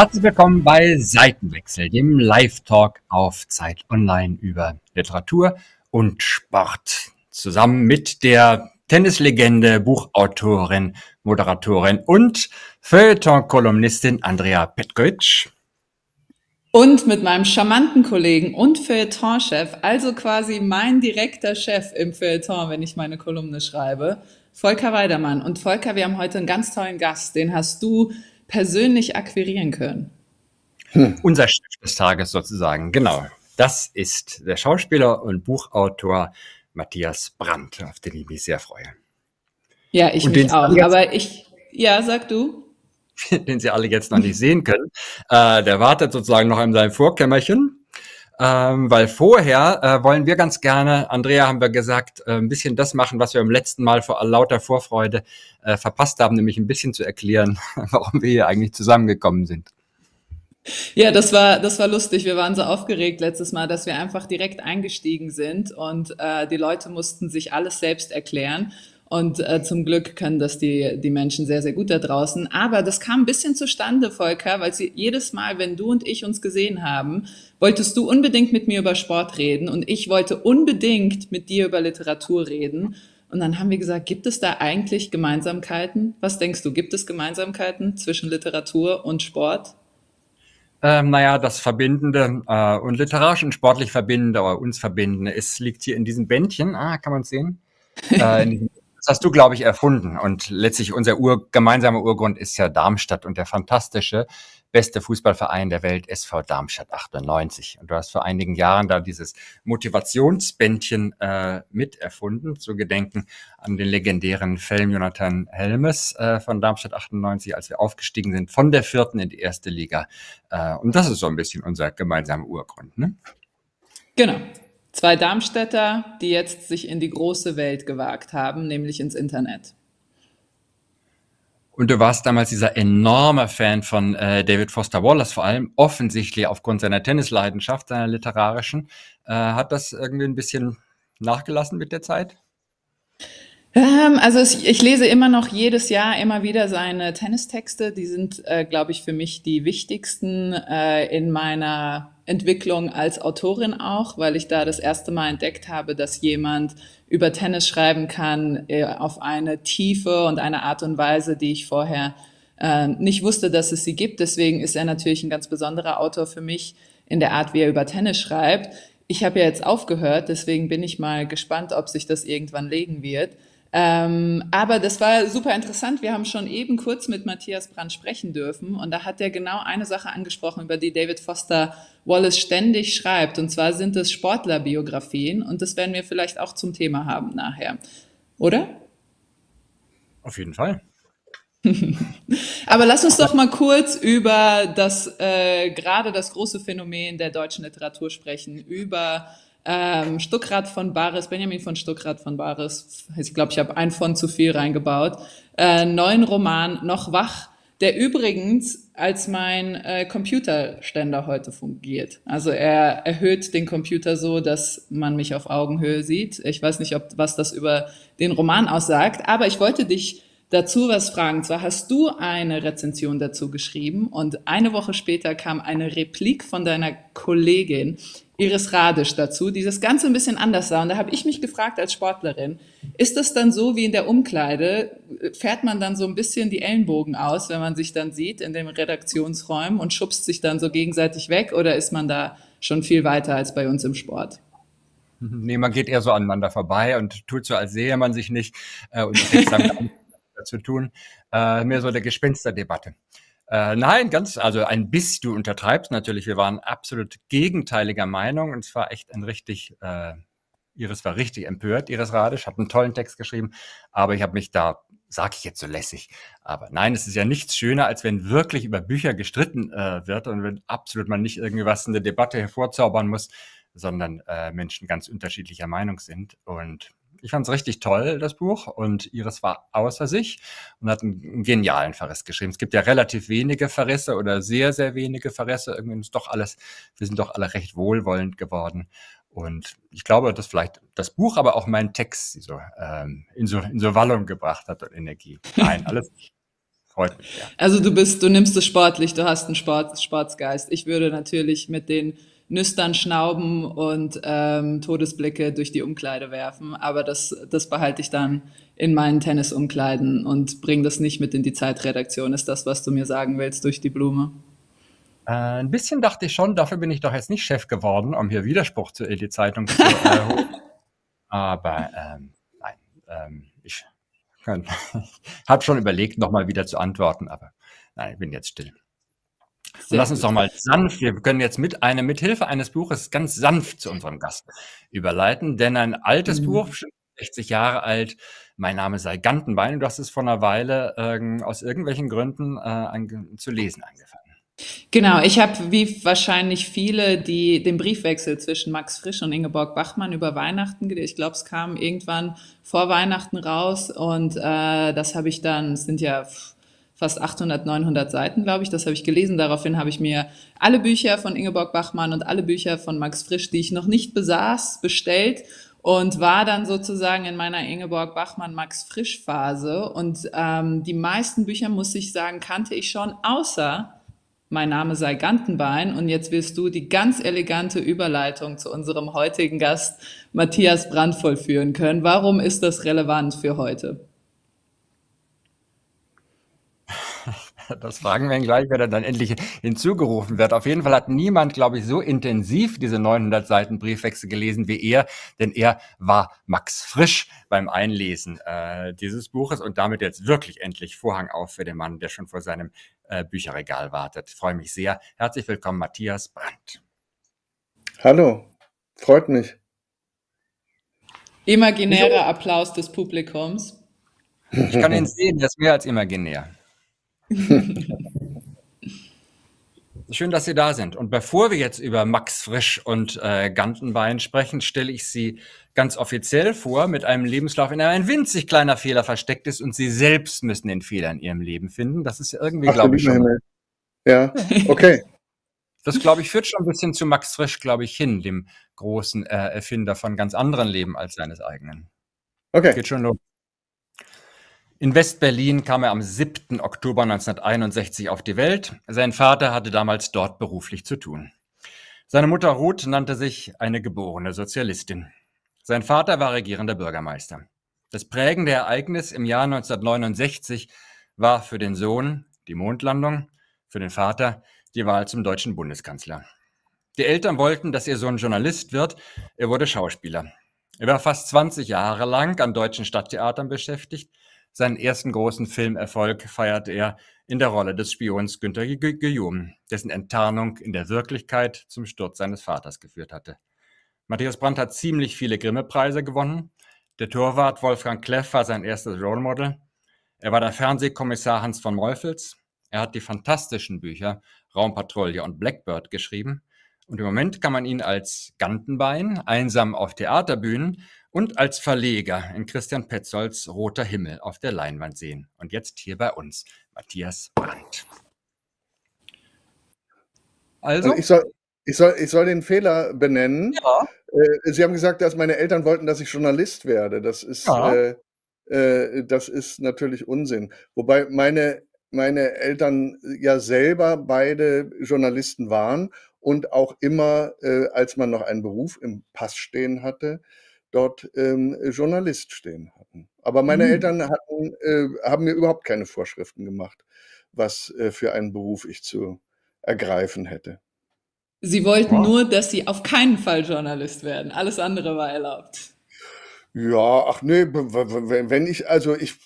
Herzlich willkommen bei Seitenwechsel, dem Live-Talk auf Zeit Online über Literatur und Sport. Zusammen mit der Tennislegende, Buchautorin, Moderatorin und Feuilleton-Kolumnistin Andrea Petkovic. Und mit meinem charmanten Kollegen und Feuilleton-Chef, also quasi mein direkter Chef im Feuilleton, wenn ich meine Kolumne schreibe, Volker Weidermann. Und Volker, wir haben heute einen ganz tollen Gast, den hast du persönlich akquirieren können? Hm. Unser Chef des Tages sozusagen, genau. Das ist der Schauspieler und Buchautor Matthias Brandt, auf den ich mich sehr freue. Ja, ich und mich auch. Aber ich, ja, sag du. den Sie alle jetzt noch nicht sehen können. Äh, der wartet sozusagen noch in seinem Vorkämmerchen ähm, weil vorher äh, wollen wir ganz gerne, Andrea haben wir gesagt, äh, ein bisschen das machen, was wir im letzten Mal vor lauter Vorfreude äh, verpasst haben, nämlich ein bisschen zu erklären, warum wir hier eigentlich zusammengekommen sind. Ja, das war, das war lustig. Wir waren so aufgeregt letztes Mal, dass wir einfach direkt eingestiegen sind und äh, die Leute mussten sich alles selbst erklären. Und äh, zum Glück können das die, die Menschen sehr, sehr gut da draußen. Aber das kam ein bisschen zustande, Volker, weil sie jedes Mal, wenn du und ich uns gesehen haben, wolltest du unbedingt mit mir über Sport reden und ich wollte unbedingt mit dir über Literatur reden. Und dann haben wir gesagt, gibt es da eigentlich Gemeinsamkeiten? Was denkst du, gibt es Gemeinsamkeiten zwischen Literatur und Sport? Ähm, naja, das Verbindende äh, und literarisch und sportlich Verbindende oder uns Verbindende ist, liegt hier in diesem Bändchen. Ah, kann man sehen? Äh, in diesem das hast du, glaube ich, erfunden. Und letztlich unser Ur gemeinsamer Urgrund ist ja Darmstadt und der fantastische, beste Fußballverein der Welt, SV Darmstadt 98. Und du hast vor einigen Jahren da dieses Motivationsbändchen äh, miterfunden, zu gedenken an den legendären Film Jonathan Helmes äh, von Darmstadt 98, als wir aufgestiegen sind von der vierten in die erste Liga. Äh, und das ist so ein bisschen unser gemeinsamer Urgrund. Ne? Genau. Zwei Darmstädter, die jetzt sich in die große Welt gewagt haben, nämlich ins Internet. Und du warst damals dieser enorme Fan von äh, David Foster Wallace, vor allem offensichtlich aufgrund seiner Tennisleidenschaft, seiner literarischen. Äh, hat das irgendwie ein bisschen nachgelassen mit der Zeit? Ähm, also es, ich lese immer noch jedes Jahr immer wieder seine Tennistexte. Die sind, äh, glaube ich, für mich die wichtigsten äh, in meiner Entwicklung als Autorin auch, weil ich da das erste Mal entdeckt habe, dass jemand über Tennis schreiben kann äh, auf eine Tiefe und eine Art und Weise, die ich vorher äh, nicht wusste, dass es sie gibt. Deswegen ist er natürlich ein ganz besonderer Autor für mich in der Art, wie er über Tennis schreibt. Ich habe ja jetzt aufgehört, deswegen bin ich mal gespannt, ob sich das irgendwann legen wird. Ähm, aber das war super interessant. Wir haben schon eben kurz mit Matthias Brandt sprechen dürfen und da hat er genau eine Sache angesprochen, über die David Foster Wallace ständig schreibt. Und zwar sind es Sportlerbiografien und das werden wir vielleicht auch zum Thema haben nachher. Oder? Auf jeden Fall. Aber lass uns doch mal kurz über das äh, gerade das große Phänomen der deutschen Literatur sprechen, über ähm, Stuckrad von Bares, Benjamin von Stuckrad von Bares, ich glaube, ich habe ein von zu viel reingebaut, äh, neuen Roman, Noch wach, der übrigens als mein äh, Computerständer heute fungiert. Also er erhöht den Computer so, dass man mich auf Augenhöhe sieht. Ich weiß nicht, ob was das über den Roman aussagt, aber ich wollte dich dazu was fragen. Zwar hast du eine Rezension dazu geschrieben und eine Woche später kam eine Replik von deiner Kollegin. Iris Radisch dazu, die das Ganze ein bisschen anders sah. Und da habe ich mich gefragt als Sportlerin, ist das dann so wie in der Umkleide? Fährt man dann so ein bisschen die Ellenbogen aus, wenn man sich dann sieht in den Redaktionsräumen und schubst sich dann so gegenseitig weg? Oder ist man da schon viel weiter als bei uns im Sport? Nee, man geht eher so aneinander vorbei und tut so, als sehe man sich nicht äh, und nichts damit zu tun. Äh, mehr so der Gespensterdebatte. Äh, nein, ganz, also ein bisschen, du untertreibst natürlich. Wir waren absolut gegenteiliger Meinung und es war echt ein richtig, äh, Iris war richtig empört, Iris Radisch, hat einen tollen Text geschrieben, aber ich habe mich da, sag ich jetzt so lässig, aber nein, es ist ja nichts schöner, als wenn wirklich über Bücher gestritten äh, wird und wenn absolut man nicht irgendwie was in der Debatte hervorzaubern muss, sondern äh, Menschen ganz unterschiedlicher Meinung sind und ich fand es richtig toll, das Buch. Und Iris war außer sich und hat einen genialen Verriss geschrieben. Es gibt ja relativ wenige Verrisse oder sehr, sehr wenige Verrisse. Irgendwie ist doch alles, wir sind doch alle recht wohlwollend geworden. Und ich glaube, dass vielleicht das Buch, aber auch mein Text so, ähm, in, so, in so Wallung gebracht hat und Energie. Nein, alles Freut mich, ja. Also du bist, du nimmst es sportlich, du hast einen Sport, Sportsgeist. Ich würde natürlich mit den Nüstern schnauben und ähm, Todesblicke durch die Umkleide werfen, aber das, das behalte ich dann in meinen Tennisumkleiden und bringe das nicht mit in die Zeitredaktion. Ist das, was du mir sagen willst, durch die Blume? Äh, ein bisschen dachte ich schon, dafür bin ich doch jetzt nicht Chef geworden, um hier Widerspruch zu die Zeitung zu äh, Aber ähm, nein, ähm, ich habe schon überlegt, nochmal wieder zu antworten, aber nein, ich bin jetzt still. Lass uns doch mal sanft, wir können jetzt mit einem, mit Hilfe eines Buches ganz sanft zu unserem Gast überleiten, denn ein altes mhm. Buch, 60 Jahre alt, mein Name sei Gantenbein, und du hast es vor einer Weile äh, aus irgendwelchen Gründen äh, an, zu lesen angefangen. Genau, ich habe wie wahrscheinlich viele die den Briefwechsel zwischen Max Frisch und Ingeborg Bachmann über Weihnachten gelesen. Ich glaube, es kam irgendwann vor Weihnachten raus und äh, das habe ich dann, es sind ja fast 800, 900 Seiten, glaube ich, das habe ich gelesen. Daraufhin habe ich mir alle Bücher von Ingeborg Bachmann und alle Bücher von Max Frisch, die ich noch nicht besaß, bestellt und war dann sozusagen in meiner Ingeborg Bachmann Max Frisch Phase und ähm, die meisten Bücher, muss ich sagen, kannte ich schon, außer mein Name sei Gantenbein und jetzt wirst du die ganz elegante Überleitung zu unserem heutigen Gast Matthias Brandt vollführen können. Warum ist das relevant für heute? Das fragen wir ihn gleich, wer dann endlich hinzugerufen wird. Auf jeden Fall hat niemand, glaube ich, so intensiv diese 900 Seiten Briefwechsel gelesen wie er, denn er war Max Frisch beim Einlesen äh, dieses Buches und damit jetzt wirklich endlich Vorhang auf für den Mann, der schon vor seinem äh, Bücherregal wartet. Ich freue mich sehr. Herzlich willkommen, Matthias Brandt. Hallo, freut mich. Imaginärer Applaus des Publikums. Ich kann ihn sehen, der ist mehr als imaginär. Schön, dass Sie da sind. Und bevor wir jetzt über Max Frisch und äh, Gantenbein sprechen, stelle ich Sie ganz offiziell vor mit einem Lebenslauf, in dem ein winzig kleiner Fehler versteckt ist und Sie selbst müssen den Fehler in Ihrem Leben finden. Das ist irgendwie, glaube ich, schon. Ja, okay. Das, glaube ich, führt schon ein bisschen zu Max Frisch, glaube ich, hin, dem großen äh, Erfinder von ganz anderen Leben als seines eigenen. Okay. Geht schon los. In West-Berlin kam er am 7. Oktober 1961 auf die Welt. Sein Vater hatte damals dort beruflich zu tun. Seine Mutter Ruth nannte sich eine geborene Sozialistin. Sein Vater war regierender Bürgermeister. Das prägende Ereignis im Jahr 1969 war für den Sohn die Mondlandung, für den Vater die Wahl zum deutschen Bundeskanzler. Die Eltern wollten, dass ihr Sohn Journalist wird. Er wurde Schauspieler. Er war fast 20 Jahre lang an deutschen Stadttheatern beschäftigt seinen ersten großen Filmerfolg feierte er in der Rolle des Spions Günter Guillaume, dessen Enttarnung in der Wirklichkeit zum Sturz seines Vaters geführt hatte. Matthias Brandt hat ziemlich viele Grimme-Preise gewonnen. Der Torwart Wolfgang Kleff war sein erstes Role Model. Er war der Fernsehkommissar Hans von Meufels. Er hat die fantastischen Bücher Raumpatrouille und Blackbird geschrieben. Und im Moment kann man ihn als Gantenbein, einsam auf Theaterbühnen und als Verleger in Christian Petzolds Roter Himmel auf der Leinwand sehen. Und jetzt hier bei uns Matthias Brandt. Also? Ich soll, ich, soll, ich soll den Fehler benennen. Ja. Äh, Sie haben gesagt, dass meine Eltern wollten, dass ich Journalist werde. Das ist, ja. äh, äh, das ist natürlich Unsinn. Wobei meine, meine Eltern ja selber beide Journalisten waren und auch immer, äh, als man noch einen Beruf im Pass stehen hatte, dort ähm, Journalist stehen hatten. Aber meine mhm. Eltern hatten, äh, haben mir überhaupt keine Vorschriften gemacht, was äh, für einen Beruf ich zu ergreifen hätte. Sie wollten ja. nur, dass Sie auf keinen Fall Journalist werden. Alles andere war erlaubt. Ja, ach nee, wenn ich, also ich,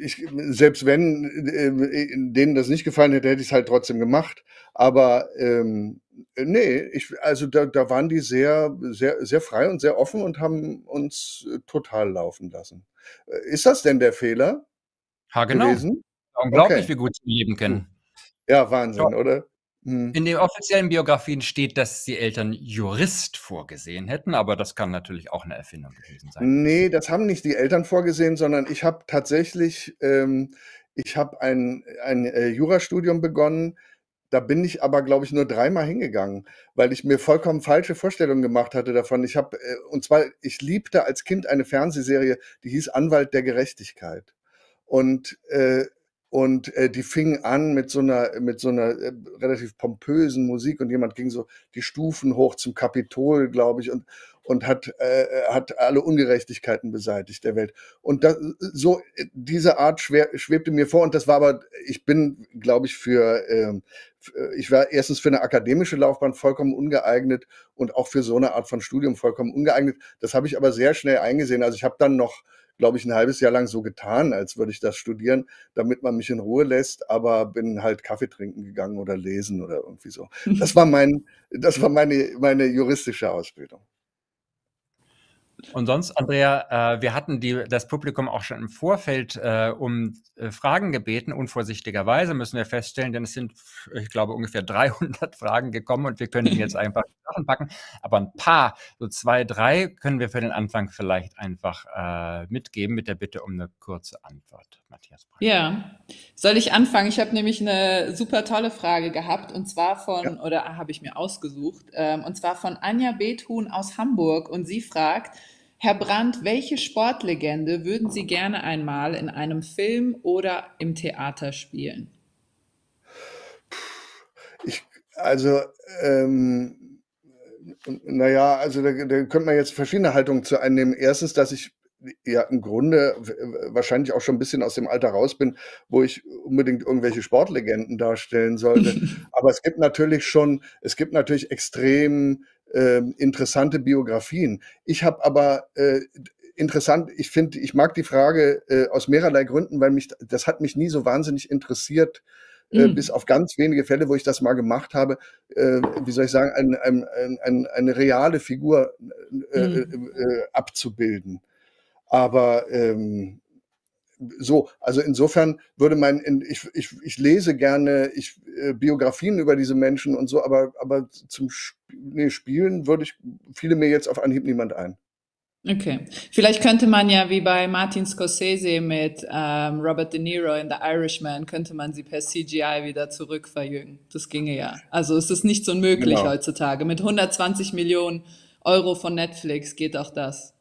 ich selbst wenn äh, denen das nicht gefallen hätte, hätte ich es halt trotzdem gemacht. Aber ähm, nee, ich, also da, da waren die sehr, sehr, sehr frei und sehr offen und haben uns total laufen lassen. Äh, ist das denn der Fehler? Ha, genau. Gewesen? Unglaublich, okay. wie gut sie leben können. Ja, Wahnsinn, ja. oder? Hm. In den offiziellen Biografien steht, dass die Eltern Jurist vorgesehen hätten, aber das kann natürlich auch eine Erfindung gewesen sein. Nee, das haben nicht die Eltern vorgesehen, sondern ich habe tatsächlich, ähm, ich habe ein, ein äh, Jurastudium begonnen. Da bin ich aber, glaube ich, nur dreimal hingegangen, weil ich mir vollkommen falsche Vorstellungen gemacht hatte davon. Ich habe, äh, und zwar, ich liebte als Kind eine Fernsehserie, die hieß Anwalt der Gerechtigkeit. Und äh, und äh, die fing an mit so einer mit so einer äh, relativ pompösen Musik und jemand ging so die Stufen hoch zum Kapitol, glaube ich, und und hat äh, hat alle Ungerechtigkeiten beseitigt der Welt. Und das, so diese Art schwer, schwebte mir vor und das war aber ich bin, glaube ich, für äh, ich war erstens für eine akademische Laufbahn vollkommen ungeeignet und auch für so eine Art von Studium vollkommen ungeeignet. Das habe ich aber sehr schnell eingesehen. Also ich habe dann noch glaube ich, ein halbes Jahr lang so getan, als würde ich das studieren, damit man mich in Ruhe lässt, aber bin halt Kaffee trinken gegangen oder lesen oder irgendwie so. Das war mein, das war meine, meine juristische Ausbildung. Und sonst, Andrea, äh, wir hatten die, das Publikum auch schon im Vorfeld äh, um äh, Fragen gebeten. Unvorsichtigerweise müssen wir feststellen, denn es sind, ich glaube, ungefähr 300 Fragen gekommen und wir können jetzt einfach Sachen packen. Aber ein paar, so zwei, drei, können wir für den Anfang vielleicht einfach äh, mitgeben mit der Bitte um eine kurze Antwort. Matthias. Breit. Ja, soll ich anfangen? Ich habe nämlich eine super tolle Frage gehabt und zwar von, ja. oder habe ich mir ausgesucht, ähm, und zwar von Anja Bethun aus Hamburg und sie fragt, Herr Brandt, welche Sportlegende würden Sie gerne einmal in einem Film oder im Theater spielen? Ich, also, ähm, naja, also da, da könnte man jetzt verschiedene Haltungen zu einnehmen. Erstens, dass ich ja im Grunde wahrscheinlich auch schon ein bisschen aus dem Alter raus bin, wo ich unbedingt irgendwelche Sportlegenden darstellen sollte. Aber es gibt natürlich schon, es gibt natürlich extrem äh, interessante Biografien. Ich habe aber äh, interessant, ich finde, ich mag die Frage äh, aus mehrerlei Gründen, weil mich, das hat mich nie so wahnsinnig interessiert, äh, mhm. bis auf ganz wenige Fälle, wo ich das mal gemacht habe, äh, wie soll ich sagen, ein, ein, ein, eine reale Figur äh, mhm. äh, abzubilden. Aber ähm, so, also insofern würde mein, ich, ich, ich lese gerne ich, äh, Biografien über diese Menschen und so, aber, aber zum Sp nee, Spielen würde ich, fiele mir jetzt auf Anhieb niemand ein. Okay. Vielleicht könnte man ja wie bei Martin Scorsese mit ähm, Robert De Niro in The Irishman, könnte man sie per CGI wieder zurückverjüngen. Das ginge ja. Also es ist nicht so unmöglich genau. heutzutage. Mit 120 Millionen Euro von Netflix geht auch das.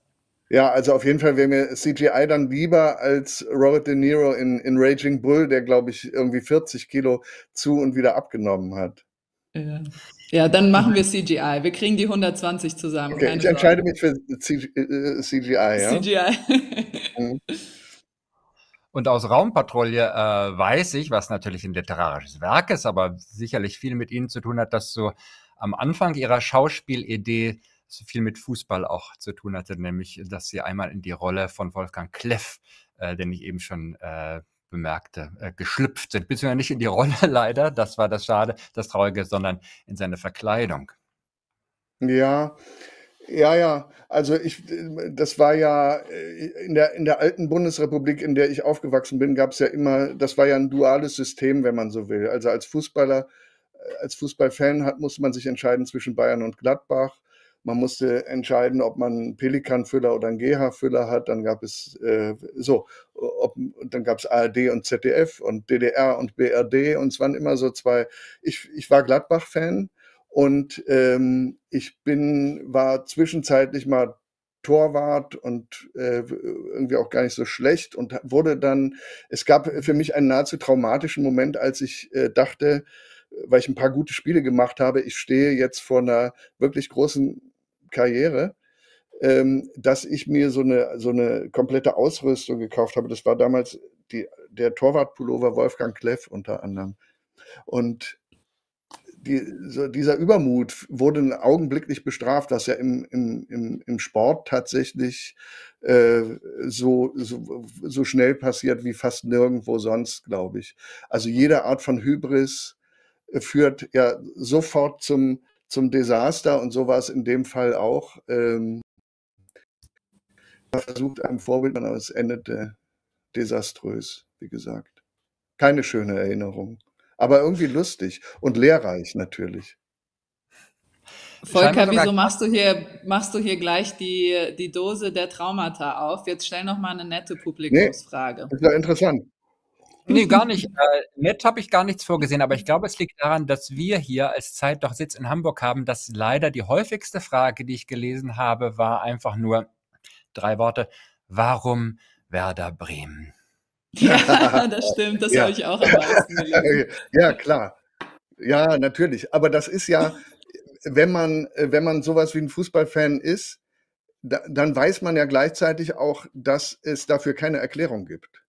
Ja, also auf jeden Fall wäre mir CGI dann lieber als Robert De Niro in, in Raging Bull, der, glaube ich, irgendwie 40 Kilo zu und wieder abgenommen hat. Ja. ja, dann machen wir CGI. Wir kriegen die 120 zusammen. Okay, ich entscheide mich für CGI. Äh, ja? CGI. Mhm. Und aus Raumpatrouille äh, weiß ich, was natürlich ein literarisches Werk ist, aber sicherlich viel mit Ihnen zu tun hat, dass so am Anfang Ihrer Schauspielidee viel mit Fußball auch zu tun hatte, nämlich dass sie einmal in die Rolle von Wolfgang Kleff, äh, den ich eben schon äh, bemerkte, äh, geschlüpft sind. Beziehungsweise nicht in die Rolle leider, das war das Schade, das Traurige, sondern in seine Verkleidung. Ja, ja, ja. Also ich, das war ja äh, in der, in der alten Bundesrepublik, in der ich aufgewachsen bin, gab es ja immer, das war ja ein duales System, wenn man so will. Also als Fußballer, äh, als Fußballfan hat, musste man sich entscheiden zwischen Bayern und Gladbach. Man musste entscheiden, ob man einen Pelikanfüller oder einen GH-Füller hat. Dann gab es äh, so, ob, dann gab es ARD und ZDF und DDR und BRD und es waren immer so zwei. Ich, ich war Gladbach-Fan und ähm, ich bin war zwischenzeitlich mal Torwart und äh, irgendwie auch gar nicht so schlecht und wurde dann, es gab für mich einen nahezu traumatischen Moment, als ich äh, dachte, weil ich ein paar gute Spiele gemacht habe, ich stehe jetzt vor einer wirklich großen Karriere, ähm, dass ich mir so eine, so eine komplette Ausrüstung gekauft habe. Das war damals die, der Torwartpullover Wolfgang Kleff unter anderem. Und die, so dieser Übermut wurde augenblicklich bestraft, was ja im, im, im, im Sport tatsächlich äh, so, so, so schnell passiert wie fast nirgendwo sonst, glaube ich. Also jede Art von Hybris äh, führt ja sofort zum, zum Desaster und so war es in dem Fall auch. Ähm, versucht einem Vorbild, aber es endete desaströs, wie gesagt. Keine schöne Erinnerung, aber irgendwie lustig und lehrreich natürlich. Volker, wieso machst du hier, machst du hier gleich die, die Dose der Traumata auf? Jetzt stell noch mal eine nette Publikumsfrage. Nee, ist ja interessant. Nee, gar nicht. Äh, nett habe ich gar nichts vorgesehen, aber ich glaube, es liegt daran, dass wir hier als Zeit doch Sitz in Hamburg haben, dass leider die häufigste Frage, die ich gelesen habe, war einfach nur drei Worte. Warum Werder Bremen? Ja, das stimmt, das ja. habe ich auch am meisten gelesen. Ja, klar. Ja, natürlich. Aber das ist ja, wenn man, wenn man sowas wie ein Fußballfan ist, da, dann weiß man ja gleichzeitig auch, dass es dafür keine Erklärung gibt.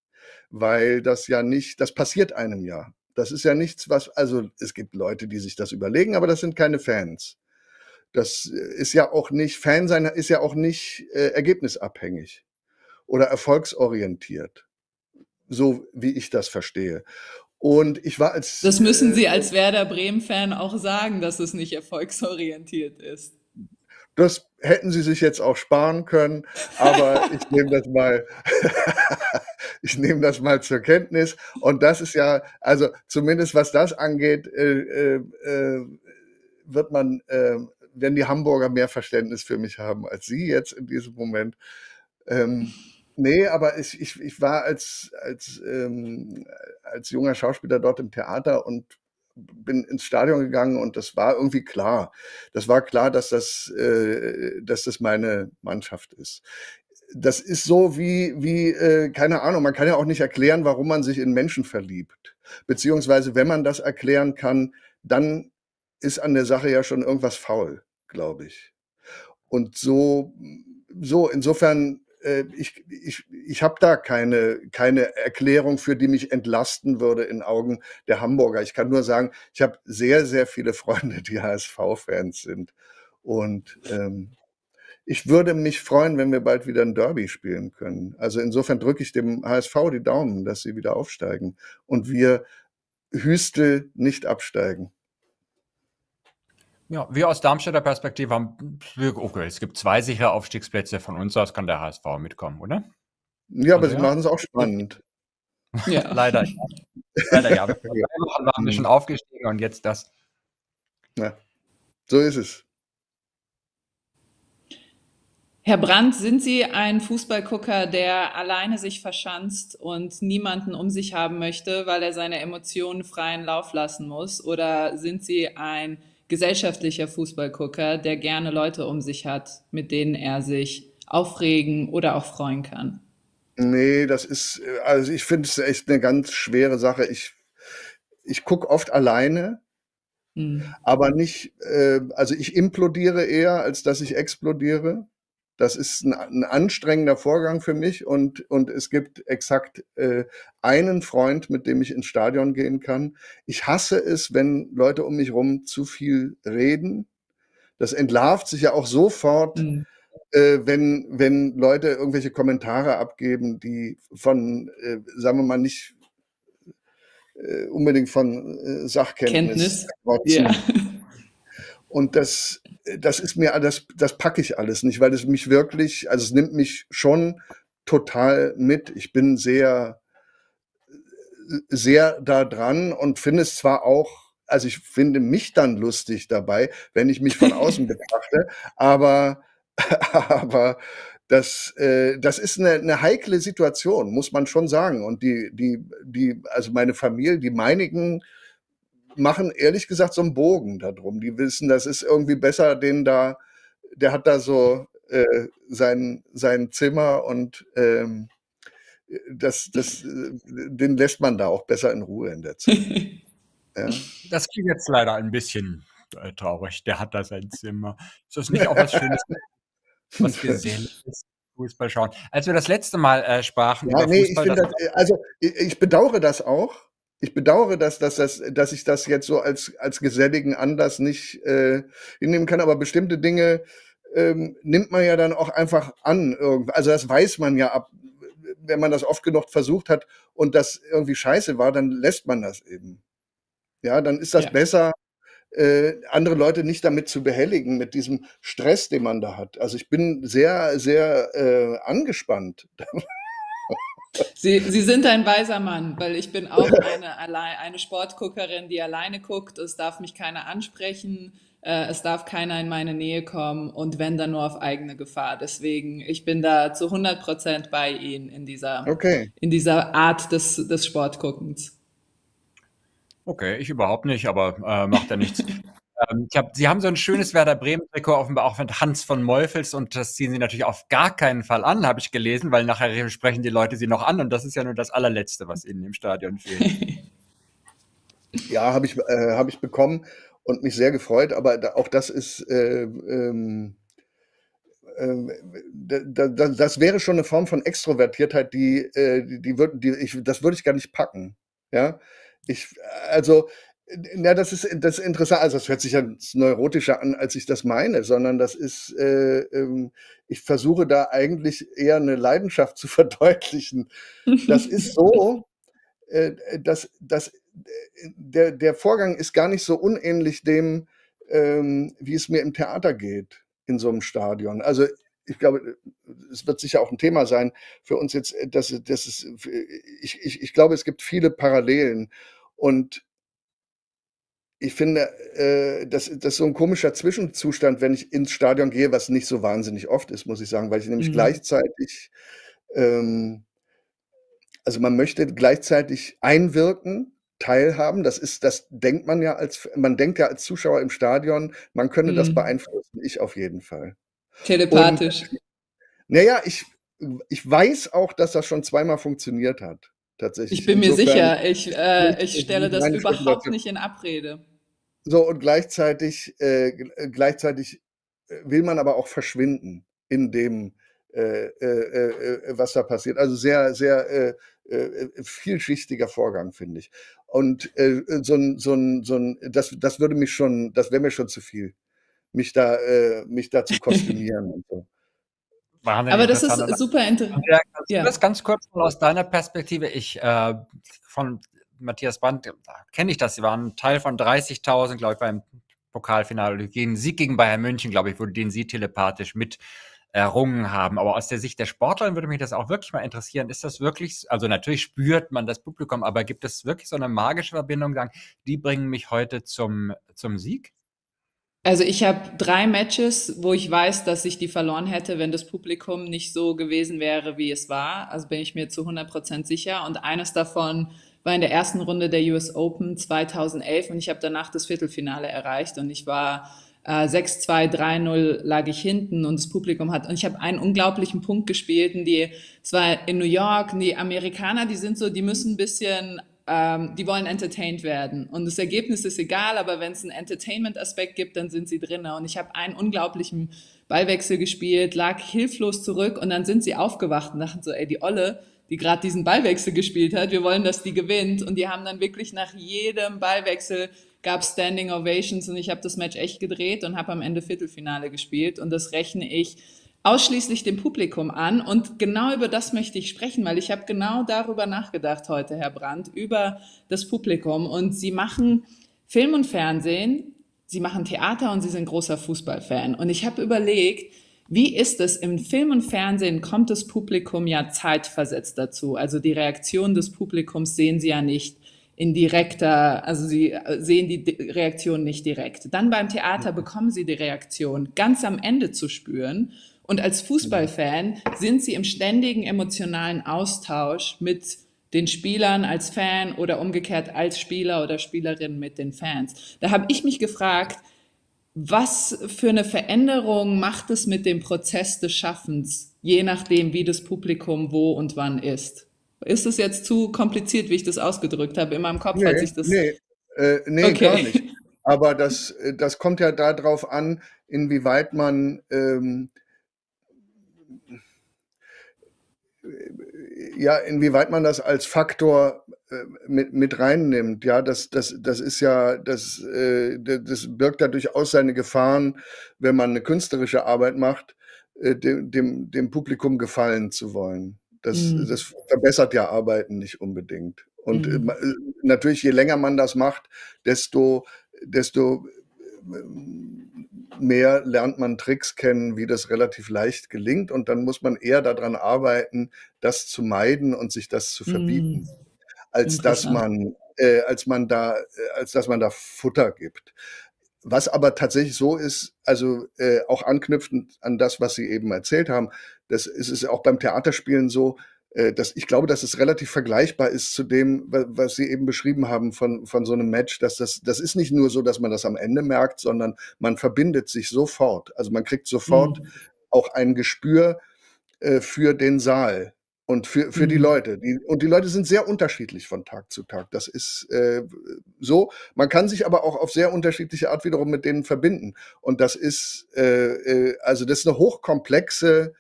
Weil das ja nicht, das passiert einem ja. Das ist ja nichts, was, also es gibt Leute, die sich das überlegen, aber das sind keine Fans. Das ist ja auch nicht, Fan sein ist ja auch nicht äh, ergebnisabhängig oder erfolgsorientiert. So wie ich das verstehe. Und ich war als. Das müssen Sie äh, als Werder Bremen-Fan auch sagen, dass es nicht erfolgsorientiert ist. Das hätten Sie sich jetzt auch sparen können, aber ich nehme das mal, ich nehme das mal zur Kenntnis. Und das ist ja, also zumindest was das angeht, äh, äh, äh wird man, äh, wenn die Hamburger mehr Verständnis für mich haben als Sie jetzt in diesem Moment. Ähm, nee, aber ich, ich, ich war als, als, ähm, als junger Schauspieler dort im Theater und bin ins Stadion gegangen und das war irgendwie klar. Das war klar, dass das, äh, dass das meine Mannschaft ist. Das ist so wie, wie äh, keine Ahnung, man kann ja auch nicht erklären, warum man sich in Menschen verliebt. Beziehungsweise, wenn man das erklären kann, dann ist an der Sache ja schon irgendwas faul, glaube ich. Und so, so, insofern ich, ich, ich habe da keine, keine Erklärung für, die mich entlasten würde in Augen der Hamburger. Ich kann nur sagen, ich habe sehr, sehr viele Freunde, die HSV-Fans sind. Und ähm, ich würde mich freuen, wenn wir bald wieder ein Derby spielen können. Also insofern drücke ich dem HSV die Daumen, dass sie wieder aufsteigen und wir Hüstel nicht absteigen. Ja, wir aus Darmstädter Perspektive haben, okay, es gibt zwei sichere Aufstiegsplätze. Von uns aus kann der HSV mitkommen, oder? Ja, aber also, sie ja. machen es auch spannend. Ja, leider. leider ja. Wir waren schon aufgestiegen und jetzt das. Ja, so ist es. Herr Brandt, sind Sie ein Fußballgucker, der alleine sich verschanzt und niemanden um sich haben möchte, weil er seine Emotionen freien Lauf lassen muss? Oder sind Sie ein gesellschaftlicher Fußballgucker, der gerne Leute um sich hat, mit denen er sich aufregen oder auch freuen kann. Nee, das ist, also ich finde es echt eine ganz schwere Sache. Ich, ich gucke oft alleine, hm. aber nicht, äh, also ich implodiere eher, als dass ich explodiere. Das ist ein, ein, anstrengender Vorgang für mich und, und es gibt exakt äh, einen Freund, mit dem ich ins Stadion gehen kann. Ich hasse es, wenn Leute um mich rum zu viel reden. Das entlarvt sich ja auch sofort, mhm. äh, wenn, wenn Leute irgendwelche Kommentare abgeben, die von, äh, sagen wir mal, nicht äh, unbedingt von äh, Sachkenntnis. Kenntnis. Ja. Und das, das ist mir, das, das packe ich alles nicht, weil es mich wirklich, also es nimmt mich schon total mit. Ich bin sehr, sehr da dran und finde es zwar auch, also ich finde mich dann lustig dabei, wenn ich mich von außen betrachte, aber, aber das, äh, das ist eine, eine heikle Situation, muss man schon sagen. Und die, die, die, also meine Familie, die meinigen, machen ehrlich gesagt so einen Bogen darum. Die wissen, das ist irgendwie besser, den da, der hat da so äh, sein, sein Zimmer und ähm, das, das, den lässt man da auch besser in Ruhe in der Zeit. ja. Das klingt jetzt leider ein bisschen äh, traurig. Der hat da sein Zimmer. Ist das nicht auch was Schönes, was wir sehen? Fußball schauen. Als wir das letzte Mal äh, sprachen ja, über nee, Fußball, ich das, also ich, ich bedauere das auch, ich bedauere das, dass, das, dass ich das jetzt so als, als geselligen Anlass nicht äh, hinnehmen kann, aber bestimmte Dinge ähm, nimmt man ja dann auch einfach an. Also das weiß man ja ab, wenn man das oft genug versucht hat und das irgendwie scheiße war, dann lässt man das eben. Ja, dann ist das ja. besser, äh, andere Leute nicht damit zu behelligen, mit diesem Stress, den man da hat. Also ich bin sehr, sehr äh, angespannt. Sie, Sie sind ein weiser Mann, weil ich bin auch eine, eine Sportguckerin, die alleine guckt. Es darf mich keiner ansprechen, äh, es darf keiner in meine Nähe kommen und wenn dann nur auf eigene Gefahr. Deswegen, ich bin da zu 100 Prozent bei Ihnen in dieser, okay. in dieser Art des, des Sportguckens. Okay, ich überhaupt nicht, aber äh, macht ja nichts. Ähm, ich hab, Sie haben so ein schönes Werder Bremen-Trikot offenbar auch mit Hans von Meufels und das ziehen Sie natürlich auf gar keinen Fall an, habe ich gelesen, weil nachher sprechen die Leute Sie noch an und das ist ja nur das allerletzte, was Ihnen im Stadion fehlt. ja, habe ich, äh, hab ich bekommen und mich sehr gefreut, aber da, auch das ist, äh, ähm, äh, da, das wäre schon eine Form von Extrovertiertheit, die, äh, die, die, die ich, das würde ich gar nicht packen. Ja, ich, also, ja, das ist, das ist interessant. Also, das hört sich ja neurotischer an, als ich das meine, sondern das ist, äh, ähm, ich versuche da eigentlich eher eine Leidenschaft zu verdeutlichen. Das ist so, äh, dass, dass der, der Vorgang ist gar nicht so unähnlich dem, ähm, wie es mir im Theater geht in so einem Stadion. Also ich glaube, es wird sicher auch ein Thema sein für uns jetzt, dass, dass es, ich, ich, ich glaube, es gibt viele Parallelen und ich finde, äh, das, das ist so ein komischer Zwischenzustand, wenn ich ins Stadion gehe, was nicht so wahnsinnig oft ist, muss ich sagen, weil ich nämlich mhm. gleichzeitig, ähm, also man möchte gleichzeitig einwirken, teilhaben. Das ist, das denkt man ja als, man denkt ja als Zuschauer im Stadion, man könne mhm. das beeinflussen. Ich auf jeden Fall. Telepathisch. naja, ich, ich weiß auch, dass das schon zweimal funktioniert hat. Tatsächlich. Ich bin mir Insofern, sicher, ich, äh, ich stelle das überhaupt nicht in Abrede. So, und gleichzeitig, äh, gleichzeitig äh, will man aber auch verschwinden in dem, äh, äh, äh was da passiert. Also sehr, sehr vielschichtiger Vorgang, finde ich. Und so ein, so ein, so ein, das, das würde mich schon, das wäre mir schon zu viel, mich da, mich da zu kostümieren und so. Aber das ist super interessant. Ja. Das ganz kurz mal aus deiner Perspektive. Ich äh, von Matthias Brandt kenne ich das. Sie waren Teil von 30.000, glaube ich, beim Pokalfinale. Den Sieg gegen Bayern München, glaube ich, wurde den Sie telepathisch mit errungen haben. Aber aus der Sicht der Sportler würde mich das auch wirklich mal interessieren. Ist das wirklich, also natürlich spürt man das Publikum, aber gibt es wirklich so eine magische Verbindung, sagen, die bringen mich heute zum, zum Sieg? Also ich habe drei Matches, wo ich weiß, dass ich die verloren hätte, wenn das Publikum nicht so gewesen wäre, wie es war. Also bin ich mir zu 100 Prozent sicher. Und eines davon war in der ersten Runde der US Open 2011 und ich habe danach das Viertelfinale erreicht und ich war äh, 6-2, 3-0 lag ich hinten und das Publikum hat, und ich habe einen unglaublichen Punkt gespielt und die, es war in New York, und die Amerikaner, die sind so, die müssen ein bisschen ähm, die wollen entertained werden. Und das Ergebnis ist egal, aber wenn es einen Entertainment-Aspekt gibt, dann sind sie drin. Und ich habe einen unglaublichen Ballwechsel gespielt, lag hilflos zurück und dann sind sie aufgewacht und dachten so, ey, die Olle, die gerade diesen Ballwechsel gespielt hat, wir wollen, dass die gewinnt. Und die haben dann wirklich nach jedem Ballwechsel gab Standing Ovations und ich habe das Match echt gedreht und habe am Ende Viertelfinale gespielt. Und das rechne ich ausschließlich dem Publikum an. Und genau über das möchte ich sprechen, weil ich habe genau darüber nachgedacht heute, Herr Brandt, über das Publikum. Und Sie machen Film und Fernsehen, Sie machen Theater und Sie sind großer Fußballfan. Und ich habe überlegt, wie ist es im Film und Fernsehen kommt das Publikum ja zeitversetzt dazu. Also die Reaktion des Publikums sehen Sie ja nicht in direkter, also Sie sehen die Reaktion nicht direkt. Dann beim Theater bekommen Sie die Reaktion ganz am Ende zu spüren. Und als Fußballfan sind sie im ständigen emotionalen Austausch mit den Spielern als Fan oder umgekehrt als Spieler oder Spielerin mit den Fans. Da habe ich mich gefragt, was für eine Veränderung macht es mit dem Prozess des Schaffens, je nachdem, wie das Publikum wo und wann ist? Ist es jetzt zu kompliziert, wie ich das ausgedrückt habe? In meinem Kopf nee, hat sich das. Nee, äh, nee okay. gar nicht. Aber das, äh, das kommt ja darauf an, inwieweit man ähm, ja, inwieweit man das als Faktor äh, mit, mit reinnimmt, ja, das, das, das ist ja, das, äh, das birgt ja durchaus seine Gefahren, wenn man eine künstlerische Arbeit macht, äh, dem, dem, dem Publikum gefallen zu wollen. Das, mhm. das verbessert ja Arbeiten nicht unbedingt. Und mhm. natürlich, je länger man das macht, desto, desto mehr lernt man Tricks kennen, wie das relativ leicht gelingt. Und dann muss man eher daran arbeiten, das zu meiden und sich das zu verbieten, mm. Als dass man, äh, als man da, äh, als dass man da Futter gibt. Was aber tatsächlich so ist, also äh, auch anknüpfend an das, was Sie eben erzählt haben, das ist es auch beim Theaterspielen so, äh, das, ich glaube, dass es relativ vergleichbar ist zu dem, was Sie eben beschrieben haben von, von so einem Match, dass das, das ist nicht nur so, dass man das am Ende merkt, sondern man verbindet sich sofort. Also man kriegt sofort mhm. auch ein Gespür äh, für den Saal und für, für mhm. die Leute. Die, und die Leute sind sehr unterschiedlich von Tag zu Tag. Das ist äh, so. Man kann sich aber auch auf sehr unterschiedliche Art wiederum mit denen verbinden. Und das ist, äh, äh, also das ist eine hochkomplexe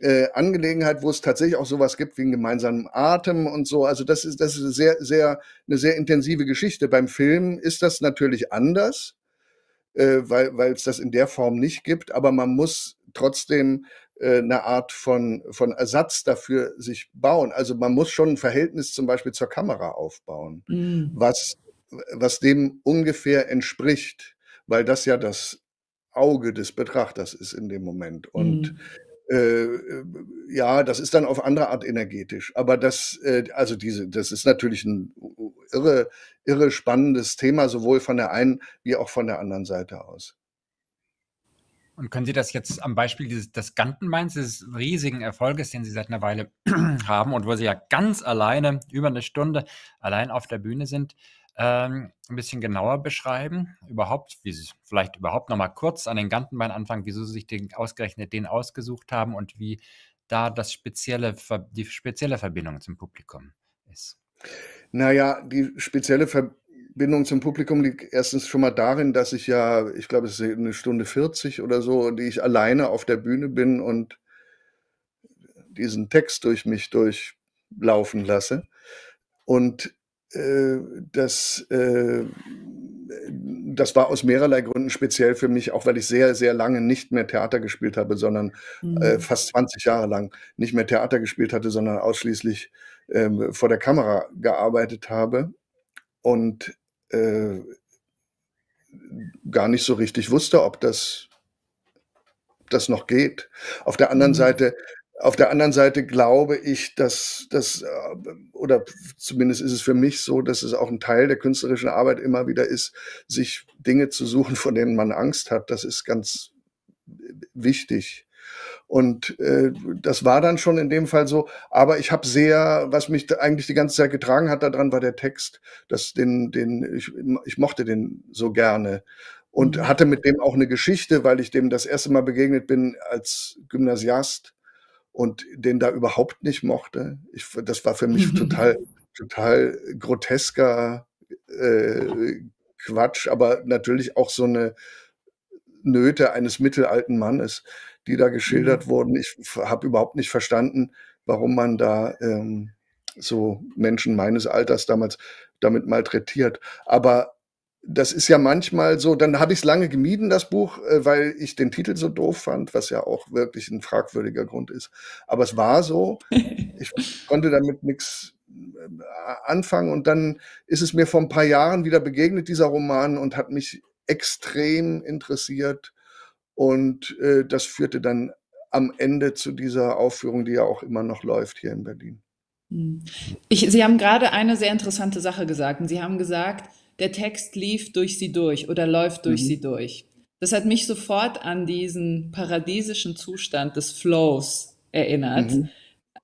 äh, Angelegenheit, wo es tatsächlich auch sowas gibt wie einen gemeinsamen Atem und so. Also das ist, das ist sehr, sehr, eine sehr intensive Geschichte. Beim Film ist das natürlich anders, äh, weil, weil es das in der Form nicht gibt, aber man muss trotzdem eine Art von, von Ersatz dafür sich bauen. Also man muss schon ein Verhältnis zum Beispiel zur Kamera aufbauen, mhm. was, was dem ungefähr entspricht, weil das ja das Auge des Betrachters ist in dem Moment. Und mhm. Äh, äh, ja, das ist dann auf andere Art energetisch. Aber das, äh, also diese, das ist natürlich ein irre, irre spannendes Thema, sowohl von der einen wie auch von der anderen Seite aus. Und können Sie das jetzt am Beispiel dieses, des Gantenbeins, dieses riesigen Erfolges, den Sie seit einer Weile haben und wo Sie ja ganz alleine über eine Stunde allein auf der Bühne sind, ähm, ein bisschen genauer beschreiben? Überhaupt, wie Sie vielleicht überhaupt noch mal kurz an den Gantenbein anfangen, wieso Sie sich den, ausgerechnet den ausgesucht haben und wie da das spezielle, die spezielle Verbindung zum Publikum ist. Naja, die spezielle Verbindung zum Publikum liegt erstens schon mal darin, dass ich ja, ich glaube, es ist eine Stunde 40 oder so, die ich alleine auf der Bühne bin und diesen Text durch mich durchlaufen lasse. Und äh, das, äh, das war aus mehrerlei Gründen speziell für mich, auch weil ich sehr, sehr lange nicht mehr Theater gespielt habe, sondern mhm. äh, fast 20 Jahre lang nicht mehr Theater gespielt hatte, sondern ausschließlich ähm, vor der Kamera gearbeitet habe und äh, gar nicht so richtig wusste, ob das, das noch geht. Auf der anderen mhm. Seite auf der anderen Seite glaube ich, dass das, äh, oder zumindest ist es für mich so, dass es auch ein Teil der künstlerischen Arbeit immer wieder ist, sich Dinge zu suchen, von denen man Angst hat. Das ist ganz wichtig. Und äh, das war dann schon in dem Fall so. Aber ich habe sehr, was mich eigentlich die ganze Zeit getragen hat, daran war der Text. Das, den, den, ich, ich mochte den so gerne und mhm. hatte mit dem auch eine Geschichte, weil ich dem das erste Mal begegnet bin als Gymnasiast und den da überhaupt nicht mochte. Ich, das war für mich total, total grotesker äh, Quatsch, aber natürlich auch so eine Nöte eines mittelalten Mannes, die da geschildert mhm. wurden. Ich habe überhaupt nicht verstanden, warum man da ähm, so Menschen meines Alters damals damit malträtiert. Aber das ist ja manchmal so, dann habe ich es lange gemieden, das Buch, äh, weil ich den Titel so doof fand, was ja auch wirklich ein fragwürdiger Grund ist. Aber es war so, ich konnte damit nichts äh, anfangen und dann ist es mir vor ein paar Jahren wieder begegnet, dieser Roman, und hat mich extrem interessiert. Und äh, das führte dann am Ende zu dieser Aufführung, die ja auch immer noch läuft hier in Berlin. Hm. Ich, Sie haben gerade eine sehr interessante Sache gesagt. Und Sie haben gesagt, der Text lief durch sie durch oder läuft durch mhm. sie durch. Das hat mich sofort an diesen paradiesischen Zustand des Flows erinnert, mhm.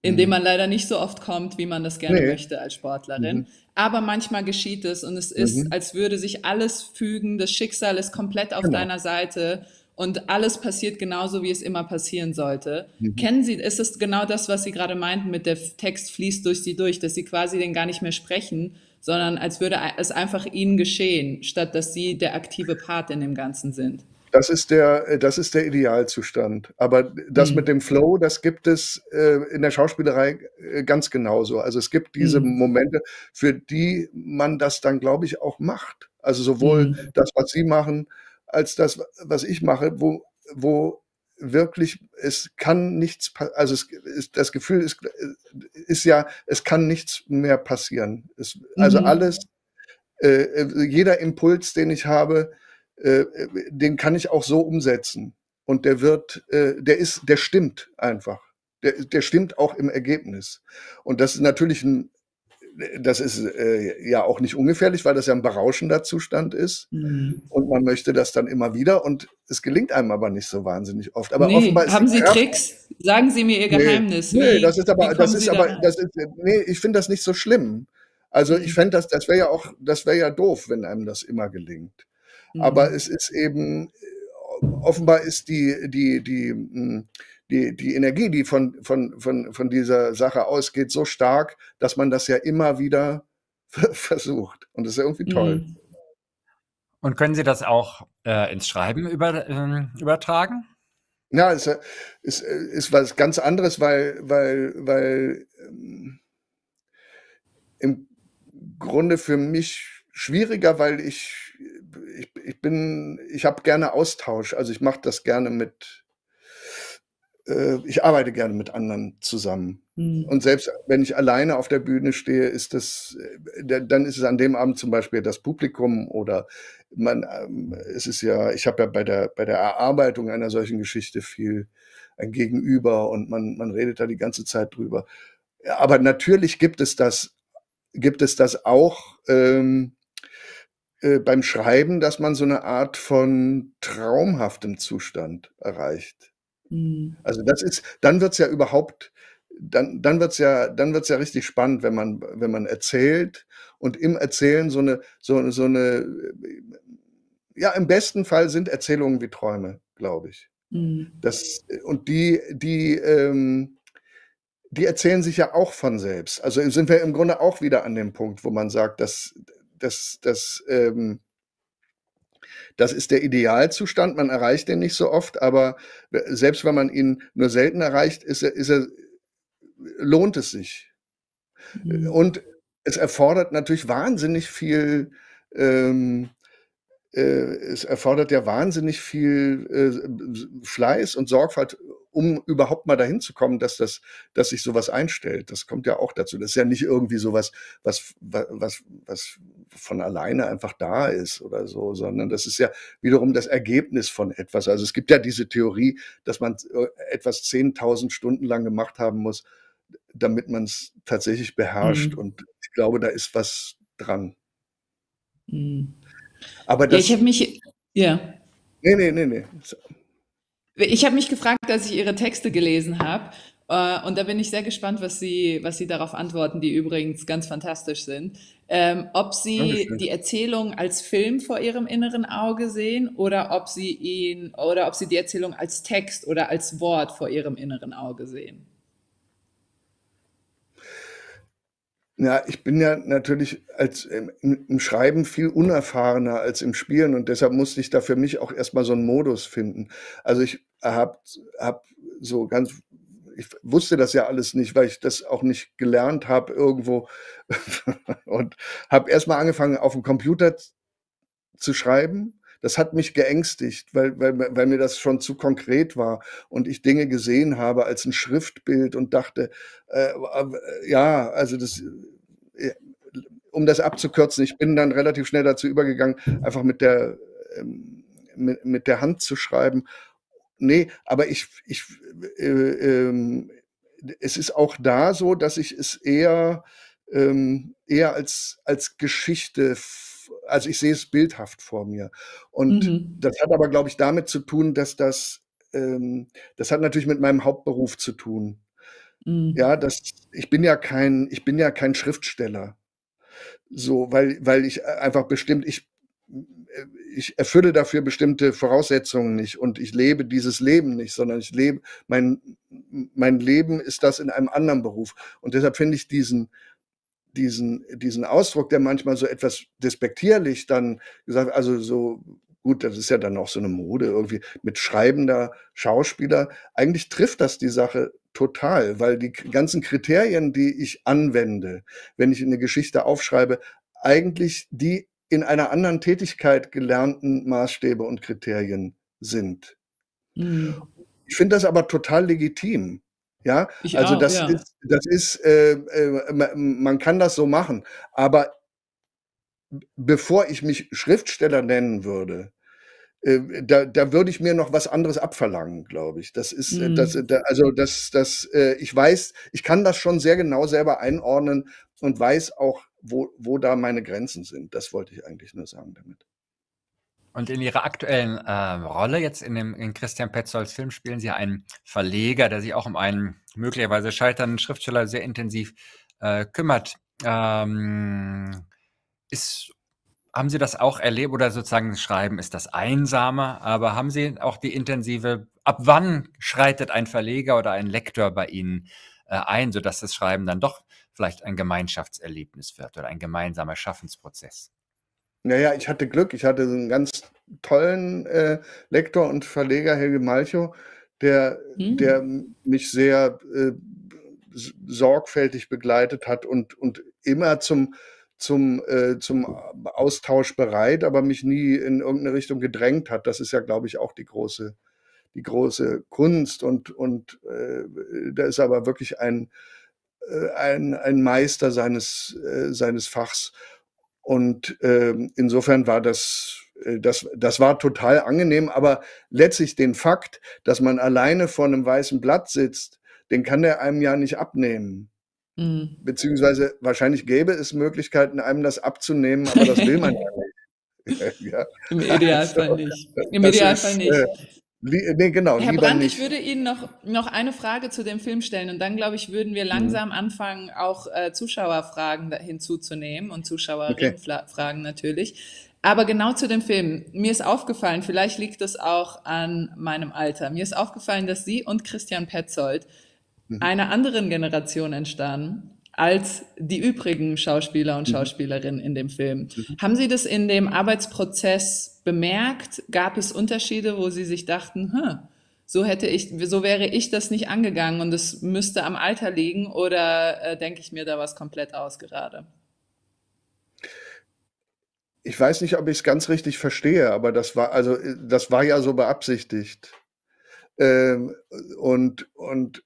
in dem mhm. man leider nicht so oft kommt, wie man das gerne nee. möchte als Sportlerin. Mhm. Aber manchmal geschieht es und es ist, mhm. als würde sich alles fügen, das Schicksal ist komplett auf genau. deiner Seite und alles passiert genauso, wie es immer passieren sollte. Mhm. Kennen Sie, ist es genau das, was Sie gerade meinten mit der Text fließt durch Sie durch, dass Sie quasi den gar nicht mehr sprechen, sondern als würde es einfach ihnen geschehen, statt dass sie der aktive Part in dem Ganzen sind. Das ist der, das ist der Idealzustand. Aber das mhm. mit dem Flow, das gibt es äh, in der Schauspielerei äh, ganz genauso. Also es gibt diese mhm. Momente, für die man das dann, glaube ich, auch macht. Also sowohl mhm. das, was Sie machen, als das, was ich mache, wo, wo wirklich, es kann nichts, also es ist, das Gefühl ist, ist ja, es kann nichts mehr passieren. Es, also mhm. alles, äh, jeder Impuls, den ich habe, äh, den kann ich auch so umsetzen. Und der wird, äh, der ist, der stimmt einfach. Der, der stimmt auch im Ergebnis. Und das ist natürlich ein das ist äh, ja auch nicht ungefährlich, weil das ja ein berauschender Zustand ist. Mhm. Und man möchte das dann immer wieder und es gelingt einem aber nicht so wahnsinnig oft. Aber nee, offenbar haben Sie Tricks? Sagen Sie mir Ihr Geheimnis. Nee, nee das ist aber, das ist aber, das ist, nee, ich finde das nicht so schlimm. Also ich mhm. fände das, das wäre ja auch, das wäre ja doof, wenn einem das immer gelingt. Mhm. Aber es ist eben, offenbar ist die, die, die, hm, die, die Energie, die von, von, von, von dieser Sache ausgeht, so stark, dass man das ja immer wieder versucht. Und das ist ja irgendwie toll. Mhm. Und können Sie das auch äh, ins Schreiben über, äh, übertragen? Ja, es ist, ist, was ganz anderes, weil, weil, weil ähm, im Grunde für mich schwieriger, weil ich, ich, ich bin, ich habe gerne Austausch. Also ich mache das gerne mit, äh, ich arbeite gerne mit anderen zusammen. Mhm. Und selbst wenn ich alleine auf der Bühne stehe, ist das, äh, dann ist es an dem Abend zum Beispiel das Publikum oder man, ähm, es ist ja, ich habe ja bei der, bei der Erarbeitung einer solchen Geschichte viel ein Gegenüber und man, man redet da die ganze Zeit drüber. Aber natürlich gibt es das, gibt es das auch ähm, äh, beim Schreiben, dass man so eine Art von traumhaftem Zustand erreicht. Mhm. Also das ist, dann wird's ja überhaupt, dann, dann wird's ja, dann wird's ja richtig spannend, wenn man, wenn man erzählt und im Erzählen so eine, so, so eine, ja, im besten Fall sind Erzählungen wie Träume, glaube ich. Mhm. Das, und die, die, ähm, die erzählen sich ja auch von selbst. Also sind wir im Grunde auch wieder an dem Punkt, wo man sagt, dass, dass, dass ähm, das ist der Idealzustand. Man erreicht den nicht so oft, aber selbst wenn man ihn nur selten erreicht, ist er, ist er, lohnt es sich. Mhm. Und es erfordert natürlich wahnsinnig viel, ähm, äh, es erfordert ja wahnsinnig viel äh, Fleiß und Sorgfalt, um überhaupt mal dahin zu kommen, dass das, dass sich sowas einstellt. Das kommt ja auch dazu. Das ist ja nicht irgendwie sowas, was, was, was von alleine einfach da ist oder so, sondern das ist ja wiederum das Ergebnis von etwas. Also es gibt ja diese Theorie, dass man äh, etwas 10.000 Stunden lang gemacht haben muss, damit man es tatsächlich beherrscht. Mhm. Und ich glaube, da ist was dran. Mhm. Aber das, ja, ich habe mich, ja. Nee, nee, nee, nee. Ich habe mich gefragt, als ich Ihre Texte gelesen habe, äh, und da bin ich sehr gespannt, was Sie, was Sie darauf antworten, die übrigens ganz fantastisch sind. Ähm, ob Sie Dankeschön. die Erzählung als Film vor Ihrem inneren Auge sehen oder ob Sie ihn oder ob Sie die Erzählung als Text oder als Wort vor Ihrem inneren Auge sehen. Ja, ich bin ja natürlich als im, im, Schreiben viel unerfahrener als im Spielen und deshalb musste ich da für mich auch erstmal so einen Modus finden. Also ich habe hab so ganz, ich wusste das ja alles nicht, weil ich das auch nicht gelernt habe irgendwo und habe erstmal angefangen auf dem Computer zu schreiben. Das hat mich geängstigt, weil, weil, weil mir das schon zu konkret war und ich Dinge gesehen habe als ein Schriftbild und dachte, äh, äh ja, also das, äh, um das abzukürzen, ich bin dann relativ schnell dazu übergegangen, einfach mit der, ähm, mit, mit der Hand zu schreiben. Nee, aber ich, ich, äh, ähm, es ist auch da so, dass ich es eher, ähm, eher als, als Geschichte also ich sehe es bildhaft vor mir. Und mhm. das hat aber, glaube ich, damit zu tun, dass das, ähm, das hat natürlich mit meinem Hauptberuf zu tun. Mhm. Ja, das, ich bin ja kein, ich bin ja kein Schriftsteller. So, weil, weil ich einfach bestimmt, ich, ich erfülle dafür bestimmte Voraussetzungen nicht und ich lebe dieses Leben nicht, sondern ich lebe, mein, mein Leben ist das in einem anderen Beruf. Und deshalb finde ich diesen, diesen, diesen Ausdruck, der manchmal so etwas despektierlich dann gesagt, also so, gut, das ist ja dann auch so eine Mode irgendwie mit schreibender Schauspieler. Eigentlich trifft das die Sache total, weil die ganzen Kriterien, die ich anwende, wenn ich eine Geschichte aufschreibe, eigentlich die in einer anderen Tätigkeit gelernten Maßstäbe und Kriterien sind. Mhm. Ich finde das aber total legitim. Ja, ich also auch, das ja. ist, das ist, äh, äh, man kann das so machen. Aber bevor ich mich Schriftsteller nennen würde, äh, da, da würde ich mir noch was anderes abverlangen, glaube ich. Das ist, mhm. das, da, also das, das, äh, ich weiß, ich kann das schon sehr genau selber einordnen und weiß auch, wo, wo da meine Grenzen sind. Das wollte ich eigentlich nur sagen damit. Und in Ihrer aktuellen äh, Rolle jetzt in, dem, in Christian Petzolds Film spielen Sie einen Verleger, der sich auch um einen möglicherweise scheiternden Schriftsteller sehr intensiv äh, kümmert. Ähm, ist haben Sie das auch erlebt oder sozusagen Schreiben ist das Einsame, aber haben Sie auch die intensive ab wann schreitet ein Verleger oder ein Lektor bei Ihnen, äh, ein, sodass das Schreiben dann doch vielleicht ein Gemeinschaftserlebnis wird oder ein gemeinsamer Schaffensprozess? Naja, ich hatte Glück. Ich hatte so einen ganz tollen, äh, Lektor und Verleger, Helge Malchow, der Mhm. der mich sehr, äh, sorgfältig begleitet hat und und immer zum zum, äh, zum Austausch bereit, aber mich nie in irgendeine Richtung gedrängt hat. Das ist ja, glaube ich, auch die große, die große Kunst. Und, und äh, da ist aber wirklich ein, äh, ein, ein Meister seines, äh, seines Fachs. Und äh, insofern war das, äh, das, das war total angenehm, aber letztlich den Fakt, dass man alleine vor einem weißen Blatt sitzt, den kann der einem ja nicht abnehmen. Mhm. Beziehungsweise wahrscheinlich gäbe es Möglichkeiten, einem das abzunehmen, aber das will man ja nicht. ja. Im Idealfall also, nicht. Im Idealfall ist, nicht. Äh, nee, genau, Herr Brandt, nicht. ich würde Ihnen noch, noch eine Frage zu dem Film stellen und dann, glaube ich, würden wir mhm. langsam mhm. anfangen, auch äh, Zuschauerfragen hinzuzunehmen und Zuschauerinnenfragen okay. natürlich. Aber genau zu dem Film. Mir ist aufgefallen, vielleicht liegt es auch an meinem Alter. Mir ist aufgefallen, dass Sie und Christian Petzold Mhm. einer anderen Generation entstanden als die übrigen Schauspieler und mhm. Schauspielerinnen in dem Film. Mhm. Haben Sie das in dem Arbeitsprozess bemerkt? Gab es Unterschiede, wo Sie sich dachten, hm, so hätte ich, so wäre ich das nicht angegangen und es müsste am Alter liegen oder äh, denke ich mir da was komplett aus gerade? Ich weiß nicht, ob ich es ganz richtig verstehe, aber das war, also das war ja so beabsichtigt. Ähm, und, und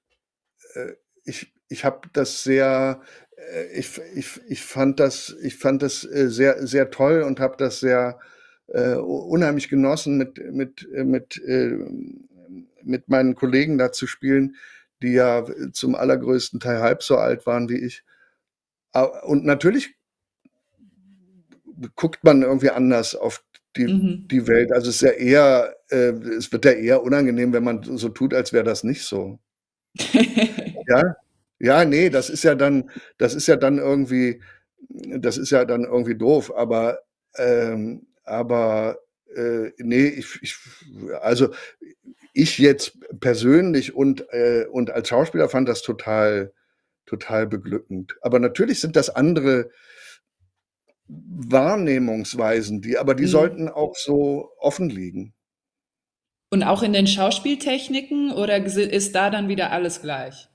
äh, ich, ich habe das sehr, äh, ich, ich, ich fand das, ich fand das äh, sehr, sehr toll und habe das sehr äh, unheimlich genossen, mit, mit, mit, äh, mit meinen Kollegen da zu spielen, die ja zum allergrößten Teil halb so alt waren wie ich. Und natürlich guckt man irgendwie anders auf die, mhm. die Welt. Also es ist ja eher, äh, es wird ja eher unangenehm, wenn man so tut, als wäre das nicht so. Ja, ja, nee, das ist ja dann das ist ja dann irgendwie das ist ja dann irgendwie doof, aber, ähm, aber, äh, ne, ich ich also, ich jetzt persönlich und, äh, und als Schauspieler fand das total total beglückend. Aber natürlich sind das andere Wahrnehmungsweisen, die aber die Mhm. sollten auch so offen liegen. Und auch in den Schauspieltechniken oder ist da dann wieder alles gleich?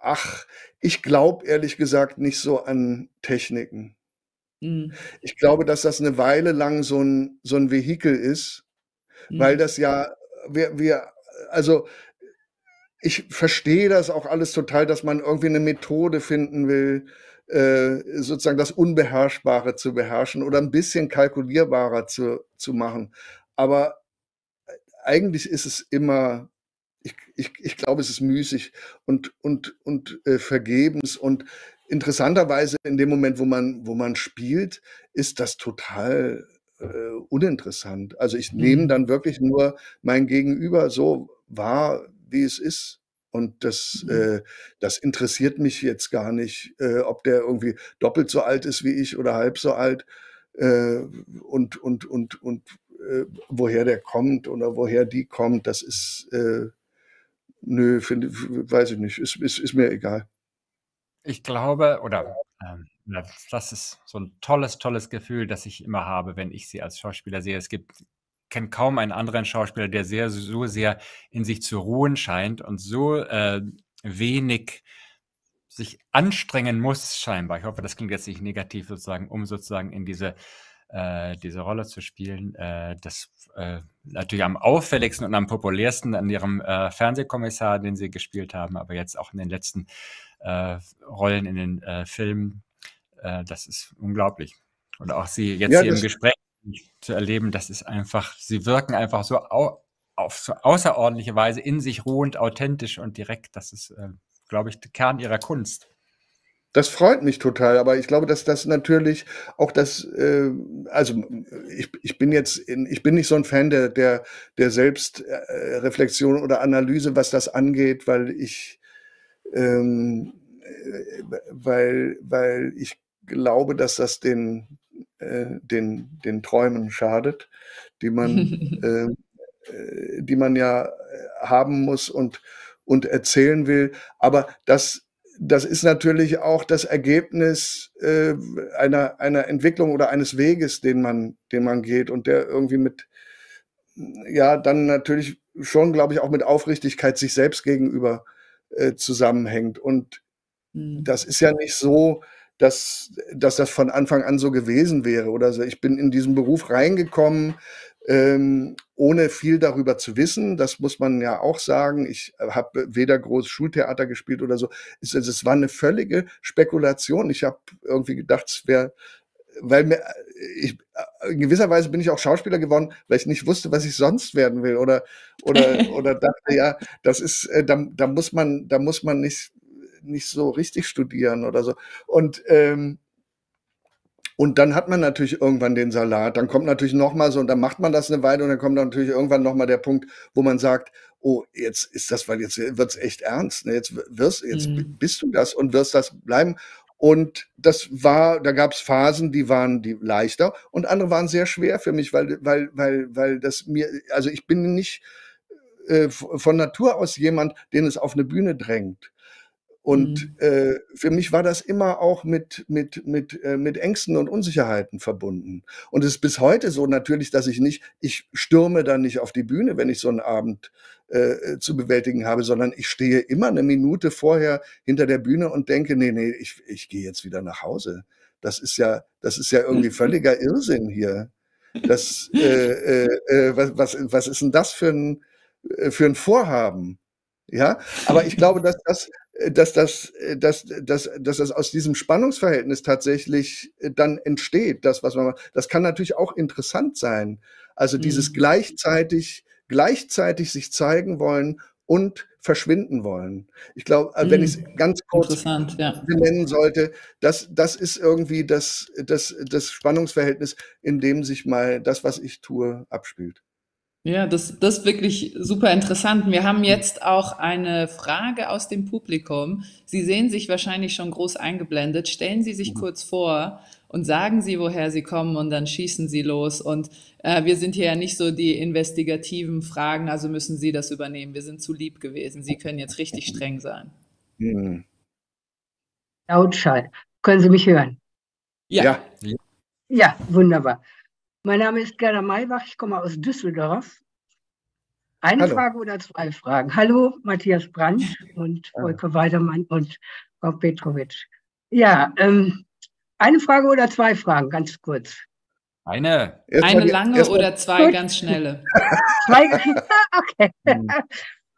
Ach, ich glaube ehrlich gesagt nicht so an Techniken. Mhm. Ich glaube, dass das eine Weile lang so ein so 'n Vehikel ist, mhm. weil das ja wir wir also, ich verstehe das auch alles total, dass man irgendwie eine Methode finden will, äh, sozusagen das Unbeherrschbare zu beherrschen oder ein bisschen kalkulierbarer zu zu machen. Aber, äh, eigentlich ist es immer ich, ich, ich glaube, es ist müßig und, und, und äh, vergebens. Und interessanterweise in dem Moment, wo man, wo man spielt, ist das total äh, uninteressant. Also ich nehme mhm. dann wirklich nur mein Gegenüber so wahr, wie es ist. Und das, mhm. äh, das interessiert mich jetzt gar nicht, äh, ob der irgendwie doppelt so alt ist wie ich oder halb so alt äh, und, und, und, und äh, woher der kommt oder woher die kommt. Das ist, äh, Nö, finde weiß ich nicht. Ist ist ist mir egal. Ich glaube oder, ähm, das ist so ein tolles, tolles Gefühl, das ich immer habe, wenn ich sie als Schauspieler sehe. Es gibt kenne kaum einen anderen Schauspieler, der sehr so sehr in sich zu ruhen scheint und so, äh, wenig sich anstrengen muss scheinbar. Ich hoffe, das klingt jetzt nicht negativ sozusagen, um sozusagen in diese äh, diese Rolle zu spielen. Äh, das äh, natürlich am auffälligsten und am populärsten an ihrem äh, Fernsehkommissar, den sie gespielt haben, aber jetzt auch in den letzten äh, Rollen in den äh, Filmen. Das ist unglaublich. Und auch sie jetzt ja, hier im Gespräch zu erleben, das ist einfach, sie wirken einfach so au auf so außerordentliche Weise in sich ruhend, authentisch und direkt. Das ist, glaube ich, der Kern ihrer Kunst. Das freut mich total, aber ich glaube, dass das natürlich auch das, äh, also ich, ich bin jetzt, in, ich bin nicht so ein Fan der, der, der Selbstreflexion oder Analyse, was das angeht, weil ich, ähm, äh, weil, weil ich glaube, dass das den, äh, den, den Träumen schadet, die man, äh, äh, die man ja haben muss und, und erzählen will. Aber das das ist natürlich auch das Ergebnis äh, einer, einer Entwicklung oder eines Weges, den man, den man geht und der irgendwie mit, ja, dann natürlich schon, glaube ich, auch mit Aufrichtigkeit sich selbst gegenüber äh, zusammenhängt. Und mhm. das ist ja nicht so, dass, dass das von Anfang an so gewesen wäre oder so. Ich bin in diesen Beruf reingekommen, ähm, ohne viel darüber zu wissen. Das muss man ja auch sagen. Ich habe weder groß Schultheater gespielt oder so. Es, es war eine völlige Spekulation. Ich habe irgendwie gedacht, es wäre weil mir, ich, in gewisser Weise bin ich auch Schauspieler geworden, weil ich nicht wusste, was ich sonst werden will oder oder oder dachte ja, das ist äh, da, da muss man da muss man nicht nicht so richtig studieren oder so und ähm, und dann hat man natürlich irgendwann den Salat. Dann kommt natürlich noch mal so und dann macht man das eine Weile und dann kommt natürlich irgendwann noch mal der Punkt, wo man sagt, oh, jetzt ist das, weil jetzt wird's echt ernst. Ne? Jetzt wirst, jetzt mhm. bist du das und wirst das bleiben. Und das war, da gab es Phasen, die waren die leichter und andere waren sehr schwer für mich, weil, weil, weil, weil das mir, also ich bin nicht äh, von Natur aus jemand, den es auf eine Bühne drängt. Und mhm. äh, für mich war das immer auch mit, mit, mit, äh, mit Ängsten und Unsicherheiten verbunden. Und es ist bis heute so natürlich, dass ich nicht, ich stürme dann nicht auf die Bühne, wenn ich so einen Abend äh, zu bewältigen habe, sondern ich stehe immer eine Minute vorher hinter der Bühne und denke, nee, nee, ich, ich gehe jetzt wieder nach Hause. Das ist ja, das ist ja irgendwie völliger Irrsinn hier. Das, äh, äh, äh, was, was, was ist denn das für ein, äh, für ein Vorhaben? Ja, aber ich glaube, dass das, äh, dass das, äh, dass, dass, dass das aus diesem Spannungsverhältnis tatsächlich äh, dann entsteht, das, was man macht. Das kann natürlich auch interessant sein. Also dieses mhm. gleichzeitig, gleichzeitig sich zeigen wollen und verschwinden wollen. Ich glaube, wenn ich es mhm. ganz kurz ja. benennen sollte, das, das ist irgendwie das, das, das Spannungsverhältnis, in dem sich mal das, was ich tue, abspielt. Ja, das, das ist wirklich super interessant. Wir haben jetzt auch eine Frage aus dem Publikum. Sie sehen sich wahrscheinlich schon groß eingeblendet. Stellen Sie sich mhm. kurz vor und sagen Sie, woher Sie kommen und dann schießen Sie los. Und äh, wir sind hier ja nicht so die investigativen Fragen, also müssen Sie das übernehmen. Wir sind zu lieb gewesen. Sie können jetzt richtig streng sein. Mhm. Lautschall. Können Sie mich hören? Ja. Ja, ja wunderbar. Mein Name ist Gerda Maybach, ich komme aus Düsseldorf. Eine Hallo. Frage oder zwei Fragen. Hallo, Matthias Brandt und Volker Weidermann und Frau Petrovic. Ja, ähm, eine Frage oder zwei Fragen, ganz kurz. Eine. Eine lange oder zwei gut. ganz schnelle? zwei, okay. Hm.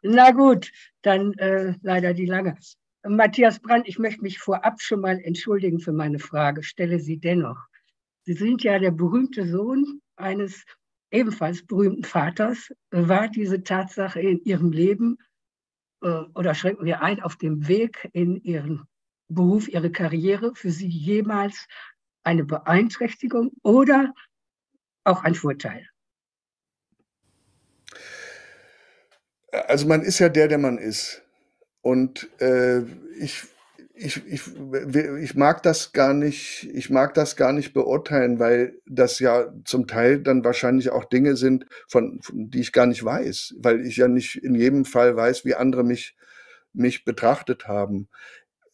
Na gut, dann äh, leider die lange. Matthias Brandt, ich möchte mich vorab schon mal entschuldigen für meine Frage, stelle sie dennoch. Sie sind ja der berühmte Sohn eines ebenfalls berühmten Vaters. War diese Tatsache in Ihrem Leben äh, oder schränken wir ein auf dem Weg in Ihren Beruf, Ihre Karriere für Sie jemals eine Beeinträchtigung oder auch ein Vorteil? Also man ist ja der, der man ist. Und äh, ich ich, ich, ich mag das gar nicht, ich mag das gar nicht beurteilen, weil das ja zum Teil dann wahrscheinlich auch Dinge sind, von, von die ich gar nicht weiß, weil ich ja nicht in jedem Fall weiß, wie andere mich, mich betrachtet haben.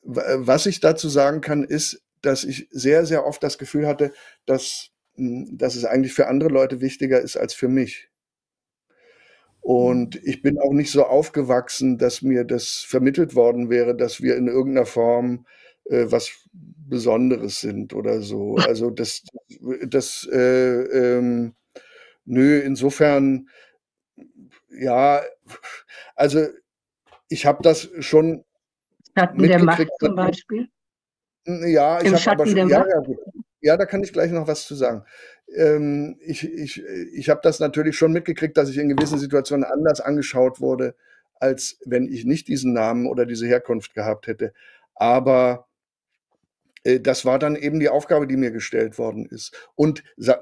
Was ich dazu sagen kann, ist, dass ich sehr, sehr oft das Gefühl hatte, dass, hm, dass es eigentlich für andere Leute wichtiger ist als für mich. Und ich bin auch nicht so aufgewachsen, dass mir das vermittelt worden wäre, dass wir in irgendeiner Form äh, was Besonderes sind oder so. Also das, das, äh, ähm, nö, insofern, ja, also ich habe das schon. Schatten der Macht zum Beispiel? Ja, ich habe aber schon, ja, ja, ja, da kann ich gleich noch was zu sagen. Ähm, ich, ich, ich habe das natürlich schon mitgekriegt, dass ich in gewissen Situationen anders angeschaut wurde, als wenn ich nicht diesen Namen oder diese Herkunft gehabt hätte. Aber äh, das war dann eben die Aufgabe, die mir gestellt worden ist. Und äh,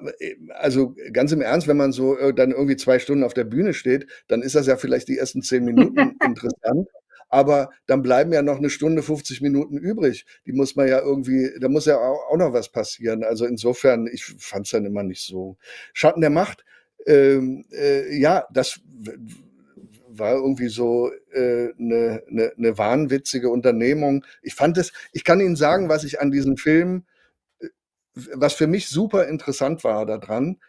also ganz im Ernst, wenn man so äh, dann irgendwie zwei Stunden auf der Bühne steht, dann ist das ja vielleicht die ersten zehn Minuten interessant. Aber dann bleiben ja noch eine Stunde 50 Minuten übrig. Die muss man ja irgendwie, da muss ja auch noch was passieren. Also insofern, ich fand es dann immer nicht so. Schatten der Macht, ähm, äh, ja, das war irgendwie so eine äh, ne, ne, ne wahnwitzige Unternehmung. Ich fand es, ich kann Ihnen sagen, was ich an diesem Film, äh, was für mich super interessant war daran.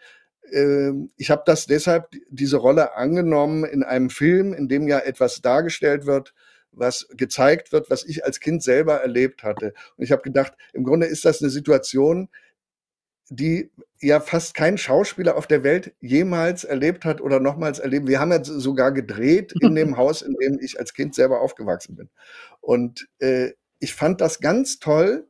Äh, ich habe das deshalb diese Rolle angenommen in einem Film, in dem ja etwas dargestellt wird, was gezeigt wird, was ich als Kind selber erlebt hatte. Und ich habe gedacht, im Grunde ist das eine Situation, die ja fast kein Schauspieler auf der Welt jemals erlebt hat oder nochmals erlebt. Wir haben ja sogar gedreht in dem Haus, in dem ich als Kind selber aufgewachsen bin. Und äh, ich fand das ganz toll.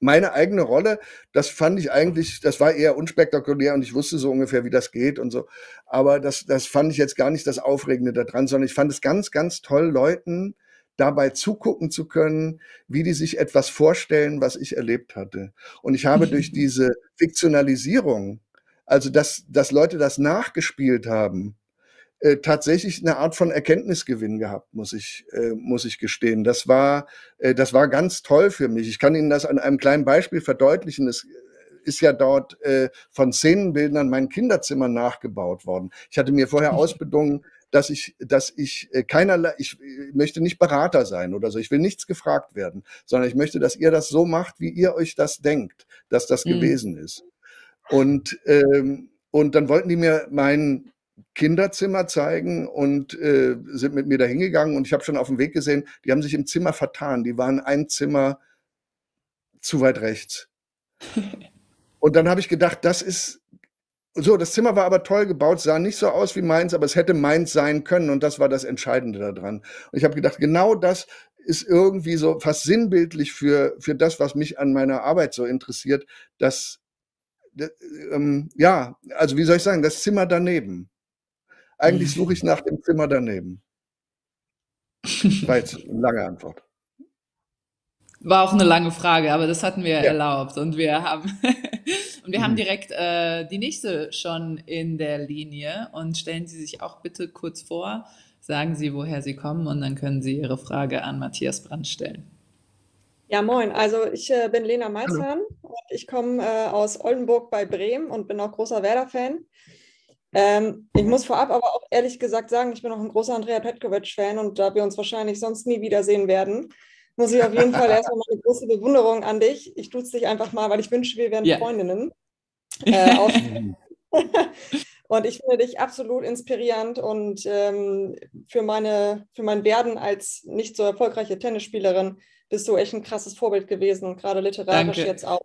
Meine eigene Rolle, das fand ich eigentlich, das war eher unspektakulär und ich wusste so ungefähr, wie das geht und so. Aber das, das fand ich jetzt gar nicht das Aufregende daran, sondern ich fand es ganz, ganz toll, Leuten dabei zugucken zu können, wie die sich etwas vorstellen, was ich erlebt hatte. Und ich habe durch diese Fiktionalisierung, also dass, dass Leute das nachgespielt haben, äh, tatsächlich eine Art von Erkenntnisgewinn gehabt, muss ich, äh, muss ich gestehen. Das war, äh, das war ganz toll für mich. Ich kann Ihnen das an einem kleinen Beispiel verdeutlichen. Es ist ja dort äh, von Szenenbildern mein Kinderzimmer nachgebaut worden. Ich hatte mir vorher ausbedungen, dass ich, dass ich äh, keinerlei, ich möchte nicht Berater sein oder so. Ich will nichts gefragt werden, sondern ich möchte, dass ihr das so macht, wie ihr euch das denkt, dass das mhm. gewesen ist. Und, ähm, und dann wollten die mir mein Kinderzimmer zeigen und äh, sind mit mir da hingegangen und ich habe schon auf dem Weg gesehen, die haben sich im Zimmer vertan. Die waren ein Zimmer zu weit rechts. Und dann habe ich gedacht, das ist so, das Zimmer war aber toll gebaut, sah nicht so aus wie meins, aber es hätte meins sein können und das war das Entscheidende daran. Und ich habe gedacht, genau das ist irgendwie so fast sinnbildlich für, für das, was mich an meiner Arbeit so interessiert, dass, ähm, ja, also wie soll ich sagen, das Zimmer daneben. Eigentlich suche ich nach dem Zimmer daneben. War jetzt eine lange Antwort. War auch eine lange Frage, aber das hatten wir ja. erlaubt und wir haben und wir mhm. haben direkt äh, die nächste schon in der Linie und stellen Sie sich auch bitte kurz vor, sagen Sie, woher Sie kommen und dann können Sie Ihre Frage an Matthias Brandt stellen. Ja, moin. Also ich äh, bin Lena Malzahn und ich komme äh, aus Oldenburg bei Bremen und bin auch großer Werder-Fan. Ähm, ich muss vorab aber auch ehrlich gesagt sagen, ich bin auch ein großer Andrea Petkovic-Fan und da wir uns wahrscheinlich sonst nie wiedersehen werden, muss ich auf jeden Fall erstmal meine große Bewunderung an dich. Ich es dich einfach mal, weil ich wünsche, wir wären yeah. Freundinnen. Äh, und ich finde dich absolut inspirierend und ähm, für, meine, für mein Werden als nicht so erfolgreiche Tennisspielerin bist du echt ein krasses Vorbild gewesen, gerade literarisch Danke. jetzt auch.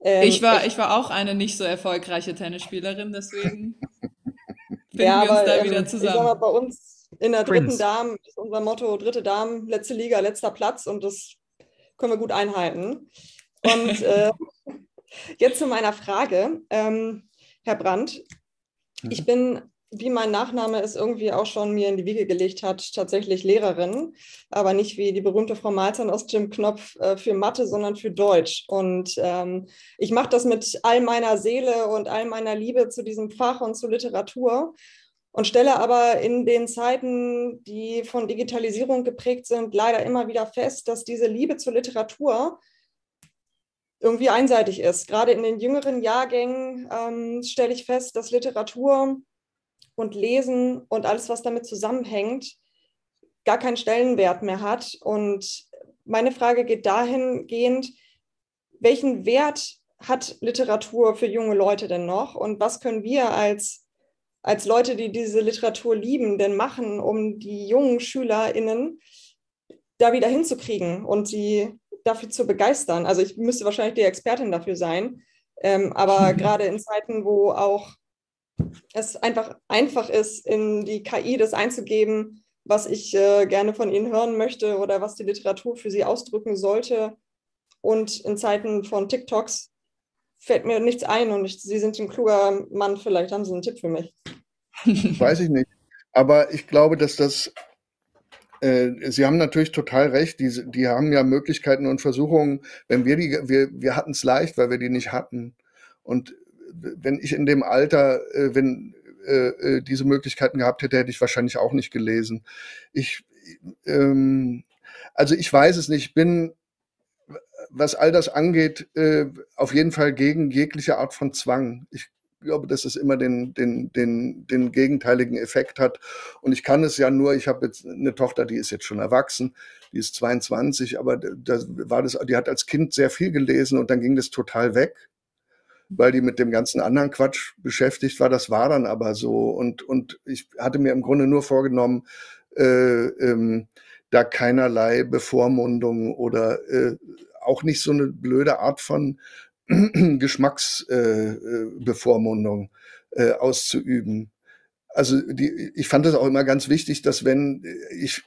Ähm, ich, war, ich war auch eine nicht so erfolgreiche Tennisspielerin, deswegen finden ja, wir uns da ähm, wieder zusammen. Ich sag mal, bei uns in der dritten Dame ist unser Motto dritte Dame, letzte Liga, letzter Platz und das können wir gut einhalten. Und äh, jetzt zu meiner Frage. Ähm, Herr Brandt, mhm. ich bin, wie mein Nachname es irgendwie auch schon mir in die Wiege gelegt hat, tatsächlich Lehrerin, aber nicht wie die berühmte Frau Malzahn aus Jim Knopf äh, für Mathe, sondern für Deutsch. Und ähm, ich mache das mit all meiner Seele und all meiner Liebe zu diesem Fach und zur Literatur und stelle aber in den Zeiten, die von Digitalisierung geprägt sind, leider immer wieder fest, dass diese Liebe zur Literatur irgendwie einseitig ist. Gerade in den jüngeren Jahrgängen ähm, stelle ich fest, dass Literatur und Lesen und alles, was damit zusammenhängt, gar keinen Stellenwert mehr hat. Und meine Frage geht dahingehend, welchen Wert hat Literatur für junge Leute denn noch und was können wir als als Leute, die diese Literatur lieben, denn machen, um die jungen SchülerInnen da wieder hinzukriegen und sie dafür zu begeistern? Also ich müsste wahrscheinlich die Expertin dafür sein, ähm, aber mhm. gerade in Zeiten, wo auch es einfach einfach ist, in die KI das einzugeben, was ich äh, gerne von Ihnen hören möchte oder was die Literatur für Sie ausdrücken sollte. Und in Zeiten von TikToks fällt mir nichts ein und ich, Sie sind ein kluger Mann, vielleicht haben Sie einen Tipp für mich. Weiß ich nicht. Aber ich glaube, dass das äh, Sie haben natürlich total recht. Die, die haben ja Möglichkeiten und Versuchungen. Wenn wir die, wir, wir hatten es leicht, weil wir die nicht hatten. Und wenn ich in dem Alter, äh, wenn äh, äh, diese Möglichkeiten gehabt hätte, hätte ich wahrscheinlich auch nicht gelesen. Ich, ähm, also ich weiß es nicht. Ich bin, was all das angeht, äh, auf jeden Fall gegen jegliche Art von Zwang. Ich glaube, dass es immer den, den, den, den gegenteiligen Effekt hat. Und ich kann es ja nur, ich habe jetzt eine Tochter, die ist jetzt schon erwachsen, die ist 22, aber da war das, die hat als Kind sehr viel gelesen und dann ging das total weg, weil die mit dem ganzen anderen Quatsch beschäftigt war. Das war dann aber so. Und, und ich hatte mir im Grunde nur vorgenommen, äh, ähm, da keinerlei Bevormundung oder äh, auch nicht so eine blöde Art von Geschmacksbevormundung äh, äh, auszuüben. Also die, ich fand es auch immer ganz wichtig, dass wenn ich,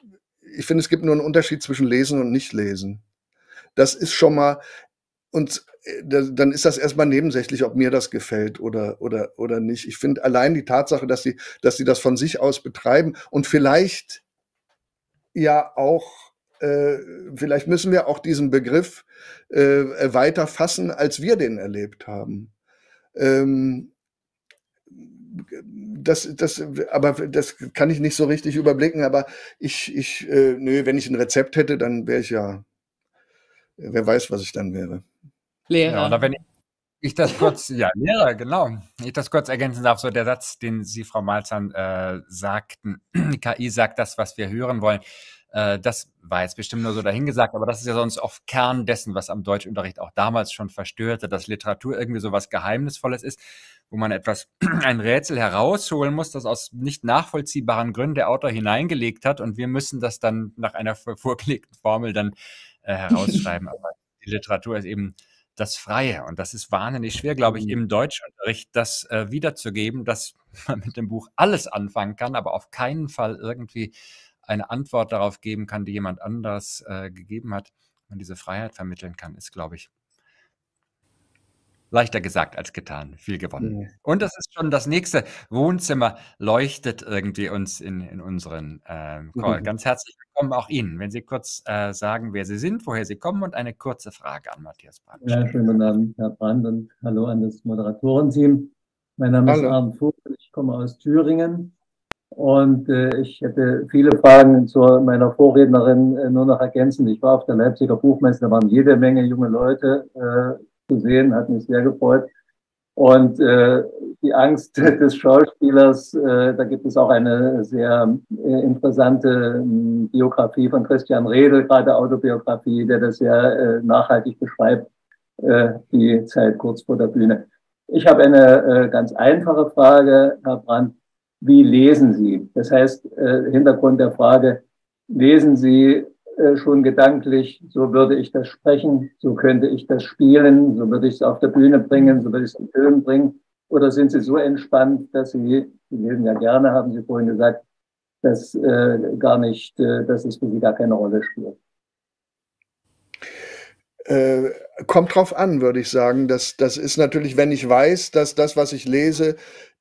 ich finde, es gibt nur einen Unterschied zwischen Lesen und Nicht-Lesen. Das ist schon mal, und äh, dann ist das erstmal nebensächlich, ob mir das gefällt oder, oder, oder nicht. Ich finde allein die Tatsache, dass sie, dass sie das von sich aus betreiben und vielleicht ja auch äh, vielleicht müssen wir auch diesen Begriff äh, weiter fassen, als wir den erlebt haben. Ähm, das, das, aber das kann ich nicht so richtig überblicken. Aber ich, ich, äh, nö, wenn ich ein Rezept hätte, dann wäre ich ja, wer weiß, was ich dann wäre. Lehrer. Ja, oder wenn ich, ich das kurz, ja, Lehrer, genau. Ich das kurz ergänzen darf, so der Satz, den Sie, Frau Malzahn, äh, sagten, KI sagt das, was wir hören wollen. Äh, das war jetzt bestimmt nur so dahingesagt, aber das ist ja sonst oft Kern dessen, was am Deutschunterricht auch damals schon verstörte, dass Literatur irgendwie so was Geheimnisvolles ist, wo man etwas, ein Rätsel herausholen muss, das aus nicht nachvollziehbaren Gründen der Autor hineingelegt hat und wir müssen das dann nach einer vorgelegten Formel dann äh, herausschreiben. aber die Literatur ist eben das Freie. Und das ist wahnsinnig schwer, glaube ich, mhm. im Deutschunterricht das äh, wiederzugeben, dass man mit dem Buch alles anfangen kann, aber auf keinen Fall irgendwie eine Antwort darauf geben kann, die jemand anders äh, gegeben hat, man diese Freiheit vermitteln kann, ist, glaube ich, leichter gesagt als getan. Viel gewonnen. Mhm. Und das ist schon das nächste. Wohnzimmer leuchtet irgendwie uns in, in unseren äh, Call. Mhm. Ganz herzlich willkommen auch Ihnen. Wenn Sie kurz äh, sagen, wer Sie sind, woher Sie kommen und eine kurze Frage an Matthias Brandt. Ja, schönen guten Abend, Herr Brandt, und hallo an das Moderatorenteam. Mein Name hallo. ist Arndt Vogel, ich komme aus Thüringen und äh, ich hätte viele Fragen zu meiner Vorrednerin äh, nur noch ergänzen. Ich war auf der Leipziger Buchmesse, da waren jede Menge junge Leute äh, zu sehen, hat mich sehr gefreut. Und äh, die Angst des Schauspielers, äh, da gibt es auch eine sehr äh, interessante äh, Biografie von Christian Redel, gerade Autobiografie, der das sehr äh, nachhaltig beschreibt, äh, die Zeit kurz vor der Bühne. Ich habe eine äh, ganz einfache Frage, Herr Brandt wie lesen Sie? Das heißt, äh, Hintergrund der Frage, lesen Sie äh, schon gedanklich, so würde ich das sprechen, so könnte ich das spielen, so würde ich es auf der Bühne bringen, so würde ich es im Film bringen? Oder sind Sie so entspannt, dass Sie, Sie lesen ja gerne, haben Sie vorhin gesagt, dass äh, gar nicht, äh, dass es für Sie gar keine Rolle spielt? Äh, kommt drauf an, würde ich sagen. Das, das ist natürlich, wenn ich weiß, dass das, was ich lese,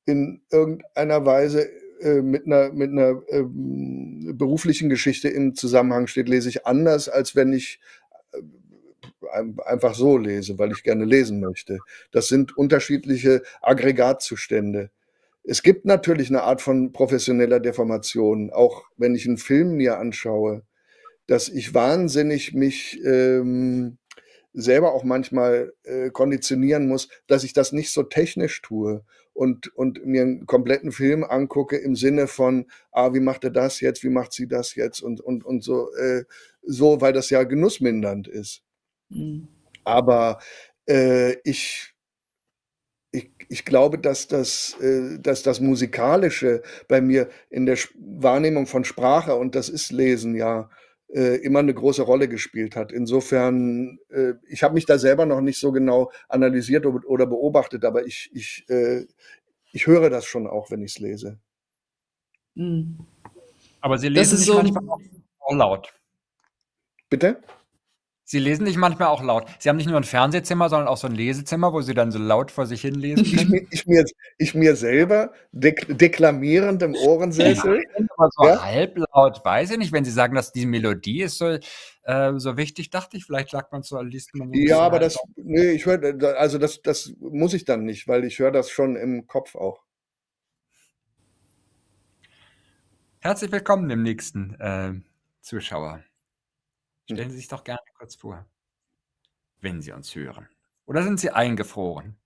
in irgendeiner Weise äh, mit einer, mit einer ähm, beruflichen Geschichte im Zusammenhang steht, lese ich anders, als wenn ich äh, einfach so lese, weil ich gerne lesen möchte. Das sind unterschiedliche Aggregatzustände. Es gibt natürlich eine Art von professioneller Deformation, auch wenn ich einen Film mir anschaue, dass ich wahnsinnig mich ähm, selber auch manchmal äh, konditionieren muss, dass ich das nicht so technisch tue und, und mir einen kompletten Film angucke im Sinne von, ah, wie macht er das jetzt, wie macht sie das jetzt und, und, und so, äh, so, weil das ja genussmindernd ist. Mhm. Aber äh, ich, ich, ich glaube, dass das, äh, dass das Musikalische bei mir in der Wahrnehmung von Sprache, und das ist Lesen ja, äh, immer eine große Rolle gespielt hat. Insofern, äh, ich habe mich da selber noch nicht so genau analysiert oder beobachtet, aber ich, ich, äh, ich höre das schon auch, wenn ich es lese. Mhm. Aber Sie lesen das ist so manchmal auch laut. Bitte? Sie lesen dich manchmal auch laut. Sie haben nicht nur ein Fernsehzimmer, sondern auch so ein Lesezimmer, wo Sie dann so laut vor sich hin lesen? Ich, ich, mir, ich mir selber dek deklamierend im Ohrensessel. Ja, so ja? halblaut, weiß ich nicht. Wenn Sie sagen, dass die Melodie ist so, äh, so wichtig, dachte ich, vielleicht sagt man so, liest man so Ja, aber das, nee, ich höre, also das, das muss ich dann nicht, weil ich höre das schon im Kopf auch. Herzlich willkommen dem nächsten äh, Zuschauer. Stellen Sie sich doch gerne kurz vor, wenn Sie uns hören. Oder sind Sie eingefroren?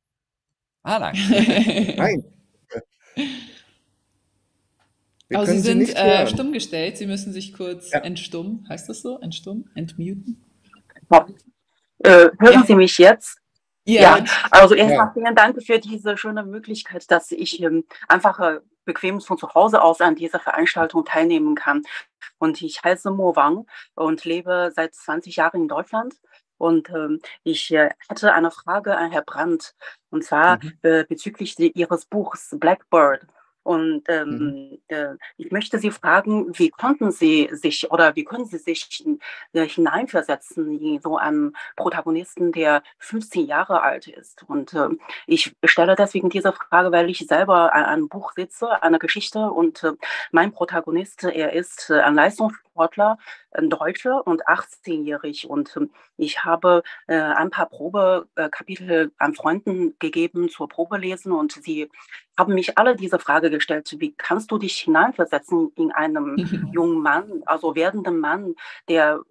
Ah, nein. nein. Wir Aber Sie sind Sie äh, stumm gestellt. Sie müssen sich kurz ja. entstummen. Heißt das so? Entstummen? Entmuten? Äh, hören ja. Sie mich jetzt? Ja, ja. also erstmal vielen Dank für diese schöne Möglichkeit, dass ich ähm, einfach äh, bequem von zu Hause aus an dieser Veranstaltung teilnehmen kann. Und ich heiße Mo Wang und lebe seit 20 Jahren in Deutschland. Und ähm, ich äh, hätte eine Frage an Herrn Brandt, und zwar mhm. äh, bezüglich Ihres Buchs Blackbird. Und ähm, mhm. äh, ich möchte Sie fragen, wie konnten Sie sich oder wie können Sie sich äh, hineinversetzen in so einen Protagonisten, der 15 Jahre alt ist? Und äh, ich stelle deswegen diese Frage, weil ich selber an einem Buch sitze, eine Geschichte und äh, mein Protagonist, er ist äh, ein Leistungssportler, ein Deutscher und 18-jährig. Und ähm, ich habe äh, ein paar Probekapitel an Freunden gegeben zur Probelesen und sie haben mich alle diese Frage gestellt, wie kannst du dich hineinversetzen in einem jungen Mann, also werdenden Mann, der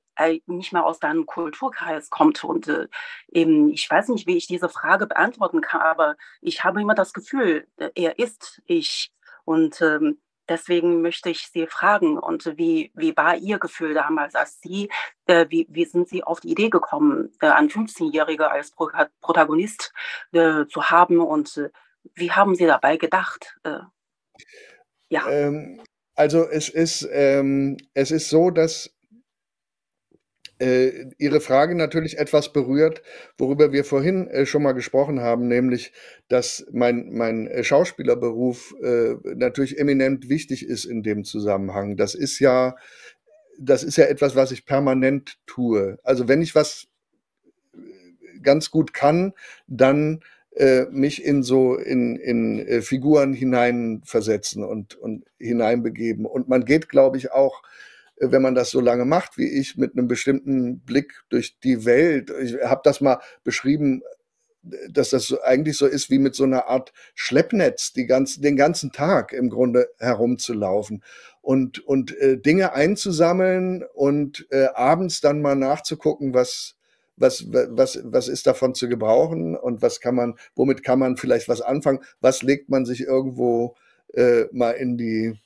nicht mehr aus deinem Kulturkreis kommt. Und äh, eben, ich weiß nicht, wie ich diese Frage beantworten kann, aber ich habe immer das Gefühl, er ist ich. Und ähm, deswegen möchte ich Sie fragen, und wie, wie war Ihr Gefühl damals, als Sie, äh, wie, wie sind Sie auf die Idee gekommen, äh, einen 15-Jährigen als Pro Protagonist äh, zu haben und äh, wie haben Sie dabei gedacht? Äh, ja. Ähm, also es ist, ähm, es ist so, dass äh, Ihre Frage natürlich etwas berührt, worüber wir vorhin äh, schon mal gesprochen haben, nämlich, dass mein, mein äh, Schauspielerberuf äh, natürlich eminent wichtig ist in dem Zusammenhang. Das ist ja, das ist ja etwas, was ich permanent tue. Also wenn ich was äh, ganz gut kann, dann äh, mich in so in, in Figuren hineinversetzen und, und hineinbegeben. Und man geht, glaube ich, auch, wenn man das so lange macht wie ich, mit einem bestimmten Blick durch die Welt. Ich habe das mal beschrieben, dass das eigentlich so ist wie mit so einer Art Schleppnetz, die ganz, den ganzen Tag im Grunde herumzulaufen und, und äh, Dinge einzusammeln und äh, abends dann mal nachzugucken, was, was, was, was ist davon zu gebrauchen und was kann man, womit kann man vielleicht was anfangen, was legt man sich irgendwo äh, mal in die,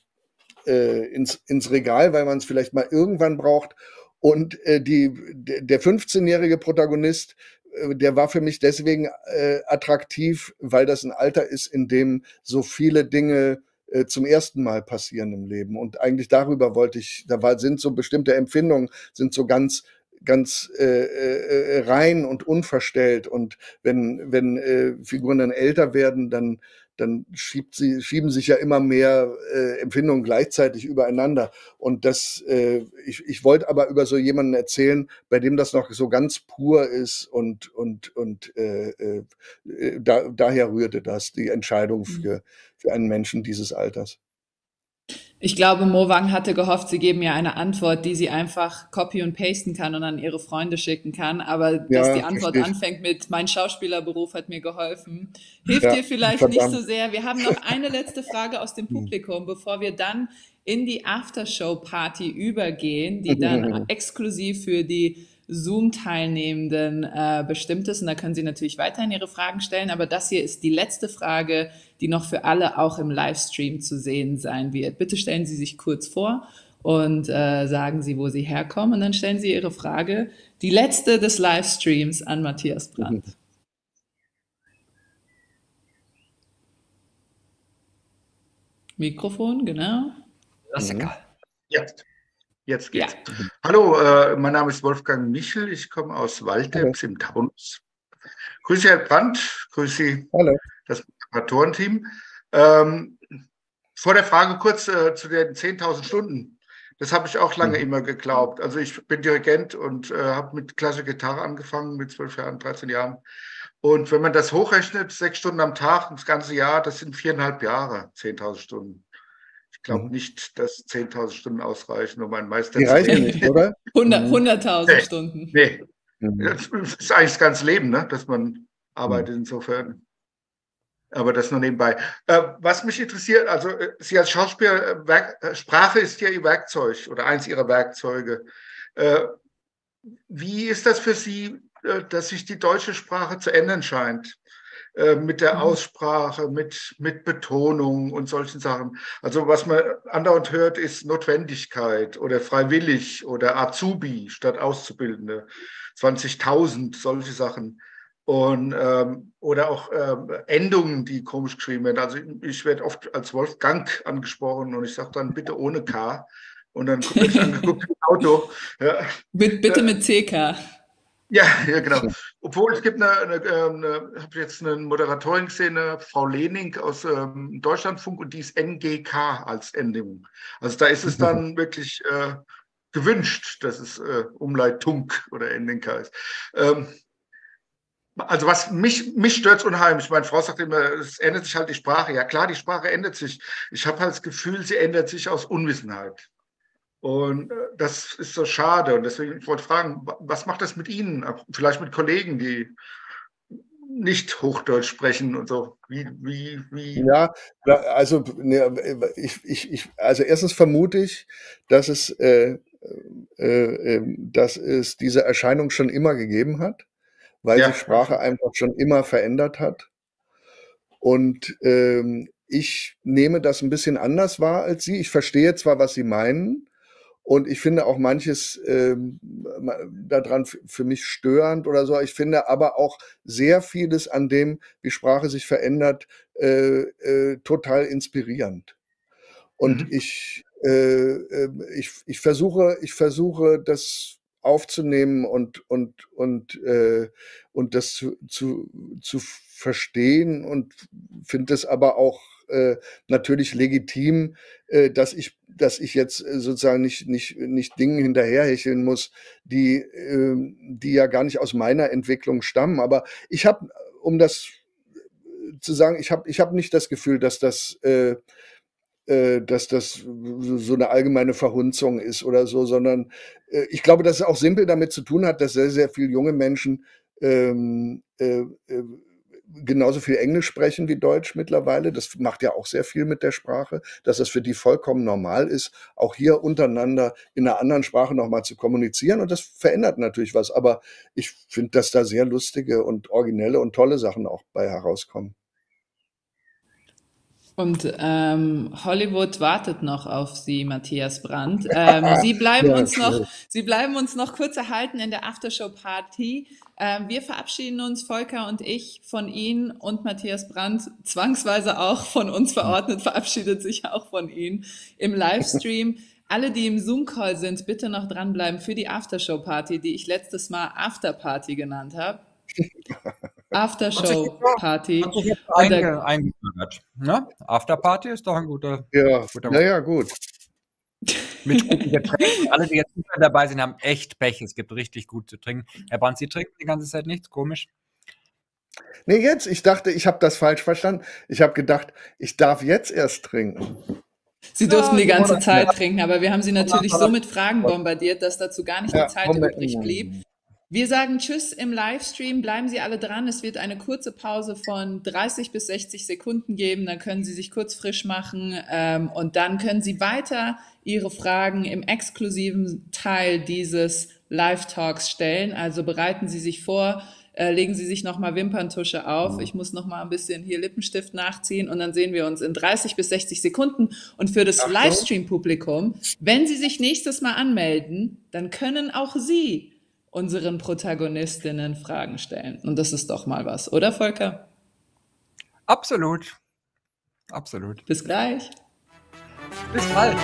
äh, ins, ins Regal, weil man es vielleicht mal irgendwann braucht. Und äh, die, der 15-jährige Protagonist, äh, der war für mich deswegen äh, attraktiv, weil das ein Alter ist, in dem so viele Dinge äh, zum ersten Mal passieren im Leben. Und eigentlich darüber wollte ich, da war, sind so bestimmte Empfindungen, sind so ganz ganz äh, äh, äh, rein und unverstellt. Und wenn, wenn äh, Figuren dann älter werden, dann, dann schiebt sie, schieben sich ja immer mehr äh, Empfindungen gleichzeitig übereinander. Und das, äh, ich, ich wollte aber über so jemanden erzählen, bei dem das noch so ganz pur ist und, und, und äh, äh, da, daher rührte das, die Entscheidung mhm. für, für einen Menschen dieses Alters. Ich glaube, Mo Wang hatte gehofft, sie geben ihr eine Antwort, die sie einfach copy und pasten kann und an ihre Freunde schicken kann. Aber ja, dass die Antwort richtig. anfängt mit mein Schauspielerberuf hat mir geholfen, hilft ja, dir vielleicht verdammt. nicht so sehr. Wir haben noch eine letzte Frage aus dem hm. Publikum, bevor wir dann in die Aftershow-Party übergehen, die dann exklusiv für die Zoom-Teilnehmenden äh, bestimmt ist. Und da können Sie natürlich weiterhin Ihre Fragen stellen. Aber das hier ist die letzte Frage, die noch für alle auch im Livestream zu sehen sein wird. Bitte stellen Sie sich kurz vor und äh, sagen Sie, wo Sie herkommen. Und dann stellen Sie Ihre Frage, die letzte des Livestreams, an Matthias Brandt. Mhm. Mikrofon, genau. Das ist egal. Jetzt. Jetzt geht's. Ja. Hallo, äh, mein Name ist Wolfgang Michel. Ich komme aus Waldebs im Taunus. Grüße Herr Brandt, grüße Hallo. das Moderatorenteam. Ähm, vor der Frage kurz äh, zu den 10.000 Stunden. Das habe ich auch lange mhm. immer geglaubt. Also ich bin Dirigent und äh, habe mit klassischer Gitarre angefangen mit zwölf Jahren, 13 Jahren. Und wenn man das hochrechnet, sechs Stunden am Tag, das ganze Jahr, das sind viereinhalb Jahre, 10.000 Stunden. Ich glaube mhm. nicht, dass 10.000 Stunden ausreichen, um einen Meister Die zu reichen nicht, oder? 100.000 nee. Stunden. Nee. Mhm. Das ist eigentlich das ganze Leben, ne? dass man arbeitet mhm. insofern. Aber das nur nebenbei. Äh, was mich interessiert, also äh, Sie als Schauspieler, äh, Werk, Sprache ist ja Ihr Werkzeug oder eins Ihrer Werkzeuge. Äh, wie ist das für Sie, äh, dass sich die deutsche Sprache zu ändern scheint? Mit der mhm. Aussprache, mit, mit Betonung und solchen Sachen. Also was man andauernd hört, ist Notwendigkeit oder freiwillig oder Azubi statt Auszubildende. 20.000, solche Sachen. Und, ähm, oder auch ähm, Endungen, die komisch geschrieben werden. Also ich werde oft als Wolfgang angesprochen und ich sage dann bitte ohne K. Und dann werde ich angeguckt im Auto. Ja. Bitte mit CK. Ja, ja, genau. Obwohl es gibt eine, eine, ähm, eine habe jetzt eine Moderatorin gesehen, eine Frau Lehning aus ähm, Deutschlandfunk und die ist NGK als Endung. Also da ist es dann wirklich äh, gewünscht, dass es äh, Umleitung oder NGK ist. Ähm, also was mich, mich stört unheimlich. Meine Frau sagt immer, es ändert sich halt die Sprache. Ja klar, die Sprache ändert sich. Ich habe halt das Gefühl, sie ändert sich aus Unwissenheit. Und äh, das ist so schade. Und deswegen ich wollte fragen, was macht das mit Ihnen? Vielleicht mit Kollegen, die nicht Hochdeutsch sprechen und so. Wie, wie, wie? Ja, also ne, ich, ich, ich, also erstens vermute ich, dass es, äh, äh, ähm, dass es diese Erscheinung schon immer gegeben hat weil ja. sich Sprache einfach schon immer verändert hat. Und ähm, ich nehme das ein bisschen anders wahr als Sie. Ich verstehe zwar, was Sie meinen, und ich finde auch manches ähm, daran für mich störend oder so. Ich finde aber auch sehr vieles an dem, wie Sprache sich verändert, äh, äh, total inspirierend. Und mhm. ich, äh, ähm, ich, ich versuche, ich versuche, das aufzunehmen und, und, und, äh, und das zu, zu, zu verstehen und finde es aber auch äh, natürlich legitim, äh, dass ich, dass ich jetzt äh, sozusagen nicht, nicht, nicht Dingen hinterherhecheln muss, die, äh, die ja gar nicht aus meiner Entwicklung stammen. Aber ich habe, um das zu sagen, ich habe ich hab nicht das Gefühl, dass das äh, äh, dass das so eine allgemeine Verhunzung ist oder so, sondern äh, ich glaube, dass es auch simpel damit zu tun hat, dass sehr, sehr viele junge Menschen ähm, äh, äh, genauso viel Englisch sprechen wie Deutsch mittlerweile. Das macht ja auch sehr viel mit der Sprache, dass das für die vollkommen normal ist, auch hier untereinander in einer anderen Sprache nochmal zu kommunizieren. Und das verändert natürlich was. Aber ich finde, dass da sehr lustige und originelle und tolle Sachen auch bei herauskommen. Und ähm, Hollywood wartet noch auf Sie, Matthias Brandt. Ähm, Sie, bleiben ja, uns noch, Sie bleiben uns noch kurz erhalten in der Aftershow-Party. Ähm, wir verabschieden uns, Volker und ich, von Ihnen und Matthias Brandt, zwangsweise auch von uns verordnet, verabschiedet sich auch von Ihnen im Livestream. Alle, die im Zoom-Call sind, bitte noch dranbleiben für die Aftershow-Party, die ich letztes Mal Afterparty genannt habe. Aftershow-Party. Einge, eingebürgert. Ne? Afterparty ist doch ein guter. Ja, guter ja, ja, gut. Mit guten Getränken. Alle, die jetzt nicht mehr dabei sind, haben echt Pech. Es gibt richtig gut zu trinken. Herr Brandt, Sie trinken die ganze Zeit nichts? Komisch. Nee, jetzt. Ich dachte, ich habe das falsch verstanden. Ich habe gedacht, ich darf jetzt erst trinken. Sie durften ja, die ganze Zeit ja. trinken, aber wir haben Sie natürlich so mit Fragen bombardiert, dass dazu gar nicht ja, die Zeit übrig blieb. Wir sagen Tschüss im Livestream. Bleiben Sie alle dran. Es wird eine kurze Pause von 30 bis 60 Sekunden geben. Dann können Sie sich kurz frisch machen ähm, und dann können Sie weiter Ihre Fragen im exklusiven Teil dieses Live-Talks stellen. Also bereiten Sie sich vor. Äh, legen Sie sich nochmal Wimperntusche auf. Ich muss nochmal ein bisschen hier Lippenstift nachziehen und dann sehen wir uns in 30 bis 60 Sekunden. Und für das Livestream-Publikum, wenn Sie sich nächstes Mal anmelden, dann können auch Sie unseren Protagonistinnen Fragen stellen. Und das ist doch mal was, oder Volker? Absolut. Absolut. Bis gleich. Bis bald.